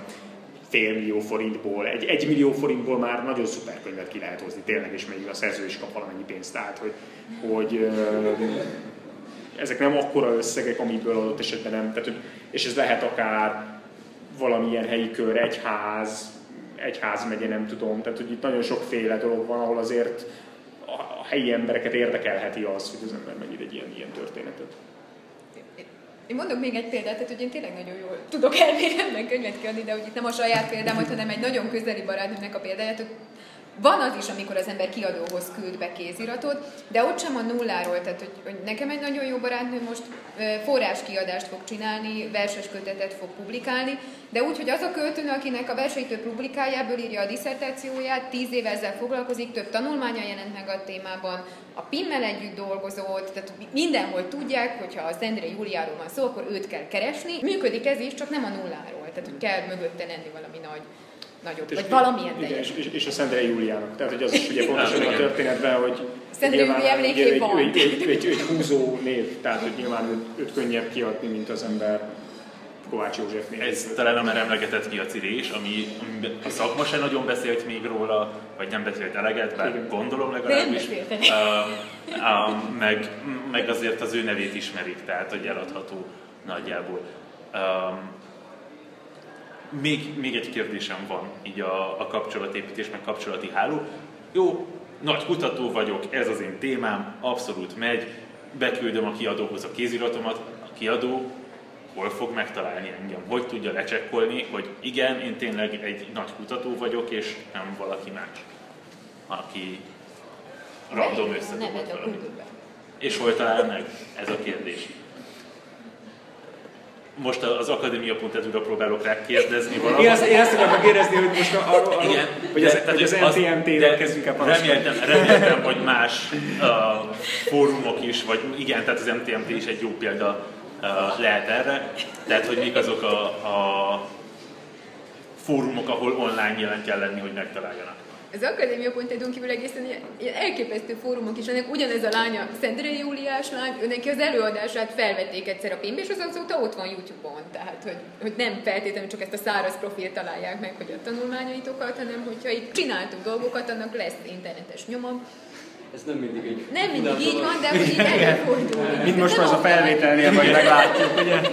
fél millió forintból, egy, egy millió forintból már nagyon szuper könyvet ki lehet hozni, tényleg, és még a szerző is kap valamennyi pénzt. Tehát, hogy, hogy ezek nem akkora összegek, amiből adott esetben nem, tehát, és ez lehet akár valamilyen helyi kör, egyház, egyház megye, nem tudom, tehát hogy itt nagyon sokféle dolog van, ahol azért a helyi embereket érdekelheti az, hogy az ember megír egy ilyen, ilyen történetet. Én mondok még egy példát, tehát hogy én tényleg nagyon jól tudok elméletben könyvet kiadni, de hogy itt nem a saját példámat, hanem egy nagyon közeli barátnőmnek a példáját, van az is, amikor az ember kiadóhoz küld be kéziratot, de ott sem a nulláról, tehát hogy, hogy nekem egy nagyon jó barátnő most forráskiadást fog csinálni, verses kötetet fog publikálni, de úgy, hogy az a költőnő, akinek a verseit több publikájából írja a diszertációját, tíz éve ezzel foglalkozik, több tanulmánya jelent meg a témában, a Pimmel együtt dolgozott, tehát mindenhol tudják, hogyha a Szendre Júliáról van szó, akkor őt kell keresni. Működik ez is, csak nem a nulláról, tehát hogy kell mögötte lenni valami nagy nagyobb, és vagy valamilyen igen, és, és, és a Szendrei Júliának. Tehát, hogy az is ugye pontosan a történetben, hogy Szendrei Júli emlékén van. Egy, egy, egy, egy, húzó név, tehát hogy nyilván őt, őt könnyebb kiadni, mint az ember Kovács Józsefnél. Ez talán a már emlegetett piacirés, ami, ami a szakma se nagyon beszélt még róla, vagy nem beszélt eleget, bár Igen. gondolom legalábbis. Nem um, um, meg, meg azért az ő nevét ismerik, tehát hogy eladható nagyjából. Um, még, még egy kérdésem van így a, a kapcsolatépítés, meg kapcsolati háló. Jó, nagy kutató vagyok, ez az én témám, abszolút megy, beküldöm a kiadóhoz a kéziratomat, a kiadó hol fog megtalálni engem, hogy tudja lecsekkolni, hogy igen, én tényleg egy nagy kutató vagyok, és nem valaki más, aki random összedobott valamit. És hol talál meg? Ez a kérdés most az akadémia.edu-ra próbálok rá kérdezni valamit. Én azt, én azt akartam kérdezni, hogy most arról, arról Igen, hogy, ez, hogy az NTMT-ről kezdünk el reméltem, reméltem, hogy más uh, fórumok is, vagy igen, tehát az MTMT is egy jó példa uh, lehet erre. Tehát, hogy mik azok a, a fórumok, ahol online jelen kell lenni, hogy megtaláljanak az akadémia.edu kívül egészen ilyen elképesztő fórumok is, ennek ugyanez a lánya, Szendrei Júliás lány, őnek az előadását felvették egyszer a pimb, és az azóta ott van YouTube-on, tehát hogy, hogy nem feltétlenül csak ezt a száraz profilt találják meg, hogy a tanulmányaitokat, hanem hogyha itt csináltunk dolgokat, annak lesz internetes nyomom. Ez nem mindig így. Nem mindig így van, de hogy így előfordul. Mint most már az a felvételnél, vagy meglátjuk, ugye? *laughs*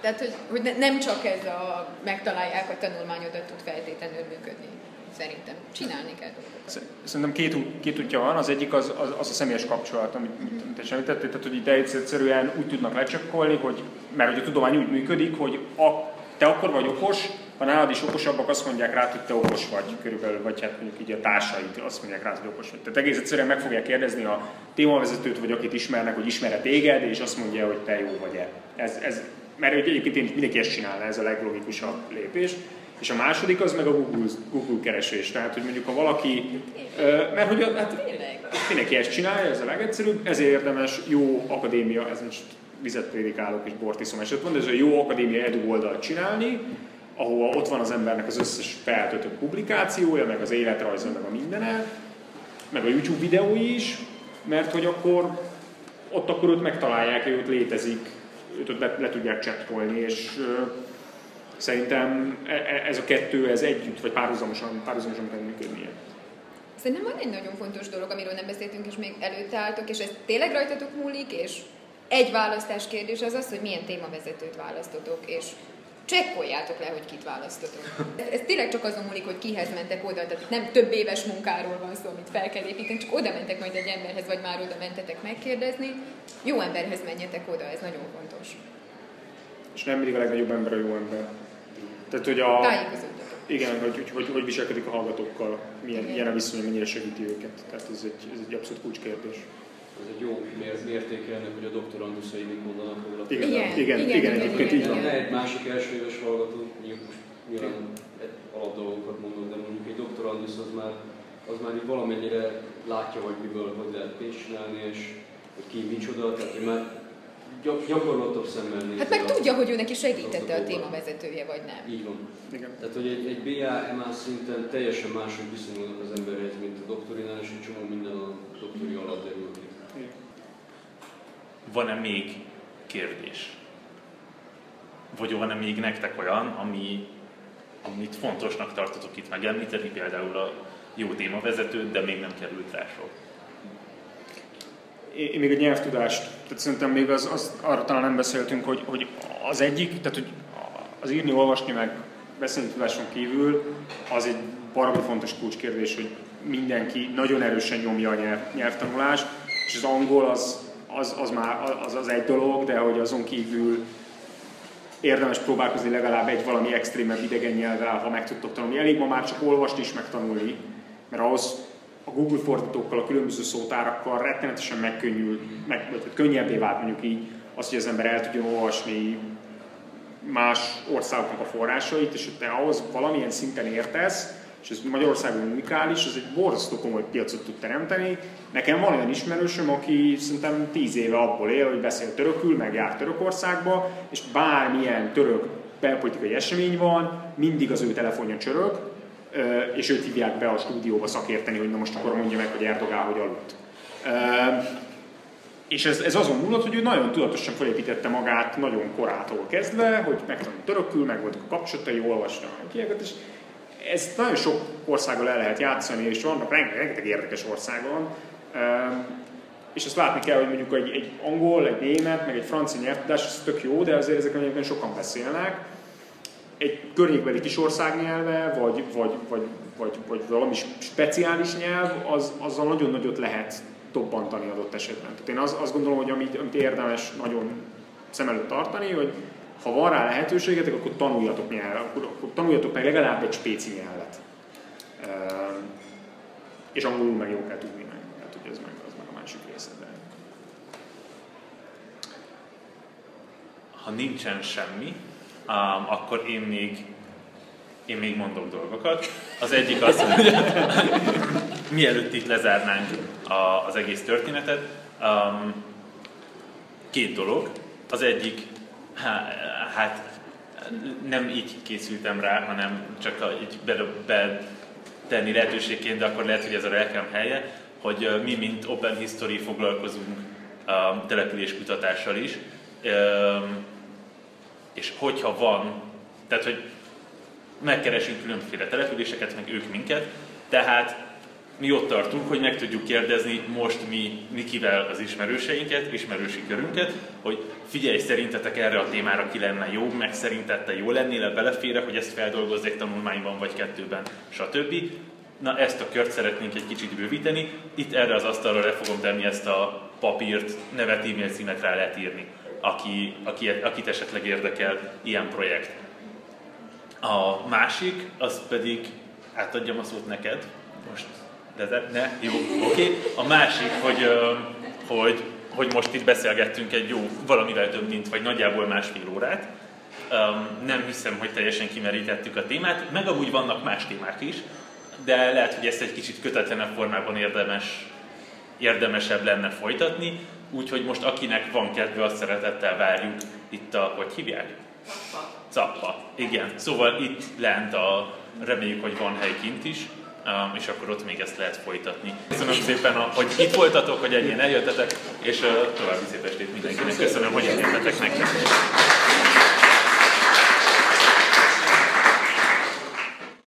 Tehát, hogy, hogy ne, nem csak ez a megtalálják a tanulmányodat tud feltétlenül működni. Szerintem csinálni kell dolgokat. Szerintem két, két útja van. Az egyik az, az, az a személyes kapcsolat, amit uh-huh. te sem tehát hogy ide egyszerűen úgy tudnak lecsökkolni, hogy, mert hogy a tudomány úgy működik, hogy a, te akkor vagy okos, ha nálad is okosabbak, azt mondják rá, hogy te okos vagy körülbelül, vagy hát mondjuk így a társaid azt mondják rá, hogy okos vagy. Tehát egész egyszerűen meg fogják kérdezni a témavezetőt, vagy akit ismernek, hogy ismeret téged, és azt mondja, hogy te jó vagy-e. Ez, ez, mert egyébként én mindenki ezt csinálna, ez a leglogikusabb lépés. És a második az meg a Google, Google keresés. Tehát, hogy mondjuk ha valaki, mert hogy hát, mindenki ezt csinálja, ez a legegyszerűbb, ezért érdemes jó akadémia, ez most vizet prédikálok és bort iszom eset van, de ez a jó akadémia edu oldalt csinálni, ahol ott van az embernek az összes feltöltött publikációja, meg az életrajza, meg a mindene, meg a YouTube videói is, mert hogy akkor ott akkor őt megtalálják, hogy őt létezik, őt le, le tudják csettolni, és szerintem e, e, ez a kettő, ez együtt, vagy párhuzamosan, párhuzamosan kell működnie. Szerintem van egy nagyon fontos dolog, amiről nem beszéltünk, és még előtte álltok, és ez tényleg rajtatok múlik, és egy választás kérdés az az, hogy milyen témavezetőt választotok, és csekkoljátok le, hogy kit választotok. Ez tényleg csak azon múlik, hogy kihez mentek oda, tehát nem több éves munkáról van szó, amit fel kell építeni, csak oda mentek majd egy emberhez, vagy már oda mentetek megkérdezni. Jó emberhez menjetek oda, ez nagyon fontos. És nem mindig a legnagyobb ember a jó ember. Tehát, hogy a... Igen, hogy, hogy, hogy, hogy viselkedik a hallgatókkal, milyen, milyen a viszony, mennyire segíti őket. Tehát ez egy, ez egy abszolút kulcskérdés ez egy jó mértéke ennek, hogy a doktoranduszai mit mondanak róla. Igen, igen, igen, igen, igen egyébként így van. Egy másik első éves hallgató, nyilván alap dolgokat mondom, de mondjuk egy doktorandusz az már, az már így valamennyire látja, hogy miből hogy lehet pénzt csinálni, és hogy ki micsoda, tehát hogy már gyakorlatabb szemmel nézi. Hát meg tudja, hogy ő neki segítette a témavezetője, vagy nem. Így van. Igen. Tehát, hogy egy, egy BA, MA szinten teljesen máshogy viszonyulnak az emberhez, mint a doktorinál, és egy csomó minden a doktori alatt. Van-e még kérdés? Vagy van-e még nektek olyan, ami, amit fontosnak tartotok itt megemlíteni, például a jó témavezetőt, de még nem került rá sor? Én még a nyelvtudást, tehát szerintem még az, az arra talán nem beszéltünk, hogy, hogy az egyik, tehát hogy az írni, olvasni, meg beszélni tudáson kívül, az egy baromi fontos kulcskérdés, hogy mindenki nagyon erősen nyomja a nyelv, nyelvtanulást, és az angol az, az, az már az, az egy dolog, de hogy azon kívül érdemes próbálkozni legalább egy valami extrémebb idegen nyelvvel, ha meg tudtok tanulni. Elég ma már csak olvasni és megtanulni, mert ahhoz a Google fordítókkal, a különböző szótárakkal rettenetesen megkönnyül, meg, vagy könnyebbé vált mondjuk így az, hogy az ember el tudjon olvasni más országoknak a forrásait, és hogy te ahhoz valamilyen szinten értesz, és ez Magyarországon unikális, ez egy borzasztó komoly piacot tud teremteni. Nekem van olyan ismerősöm, aki szerintem tíz éve abból él, hogy beszél törökül, meg jár Törökországba, és bármilyen török belpolitikai esemény van, mindig az ő telefonja csörög, és őt hívják be a stúdióba szakérteni, hogy na most akkor mondja meg, hogy Erdogán hogy aludt. És ez, ez azon múlott, hogy ő nagyon tudatosan felépítette magát nagyon korától kezdve, hogy megtanult törökül, meg voltak a kapcsolatai, olvasta a kieket, és ez nagyon sok országgal el lehet játszani, és vannak rengeteg érdekes ország van. És azt látni kell, hogy mondjuk egy, egy angol, egy német, meg egy francia nyelvtudás, ez tök jó, de azért ezek a sokan beszélnek. Egy környékbeli kis ország nyelve, vagy, vagy, vagy, vagy, vagy valami speciális nyelv, az, azzal nagyon nagyot lehet dobbantani adott esetben. Tehát én az, azt gondolom, hogy amit, amit érdemes nagyon szem előtt tartani, hogy ha van rá lehetőségetek, akkor tanuljatok nyelvet, akkor, akkor tanuljatok meg legalább egy spéci nyelvet. Uh, és angolul meg jó kell tudni meg, ugye ez meg, az meg a másik része. De... Ha nincsen semmi, um, akkor én még én még mondok dolgokat. Az egyik az, hogy *laughs* mielőtt itt lezárnánk a, az egész történetet, um, két dolog. Az egyik Hát nem így készültem rá, hanem csak így betenni lehetőségként, de akkor lehet, hogy ez a lelkem helye, hogy mi, mint Open History foglalkozunk a településkutatással is, és hogyha van, tehát hogy megkeresünk különféle településeket, meg ők minket, tehát mi ott tartunk, hogy meg tudjuk kérdezni most mi Nikivel az ismerőseinket, ismerősi körünket, hogy figyelj, szerintetek erre a témára ki lenne jó, meg szerinted jó lennél belefére, hogy ezt feldolgozz egy tanulmányban vagy kettőben, stb. Na ezt a kört szeretnénk egy kicsit bővíteni. Itt erre az asztalra le fogom tenni ezt a papírt, nevet, e-mail címet rá lehet írni, aki, aki, akit esetleg érdekel ilyen projekt. A másik, az pedig, átadjam a szót neked, most, de, de ne, jó, oké. Okay. A másik, hogy, hogy, hogy most itt beszélgettünk egy jó, valamivel több, mint vagy nagyjából másfél órát. Nem hiszem, hogy teljesen kimerítettük a témát, meg amúgy vannak más témák is, de lehet, hogy ezt egy kicsit kötetlenebb formában érdemes, érdemesebb lenne folytatni, úgyhogy most akinek van kedve, azt szeretettel várjuk itt a, hogy hívják? Cappa. Cappa, igen. Szóval itt lent a, reméljük, hogy van hely kint is, és akkor ott még ezt lehet folytatni. Köszönöm szépen, hogy itt voltatok, hogy ennyien eljöttetek, és további szép estét mindenkinek. Köszönöm, hogy eljöttetek nekem.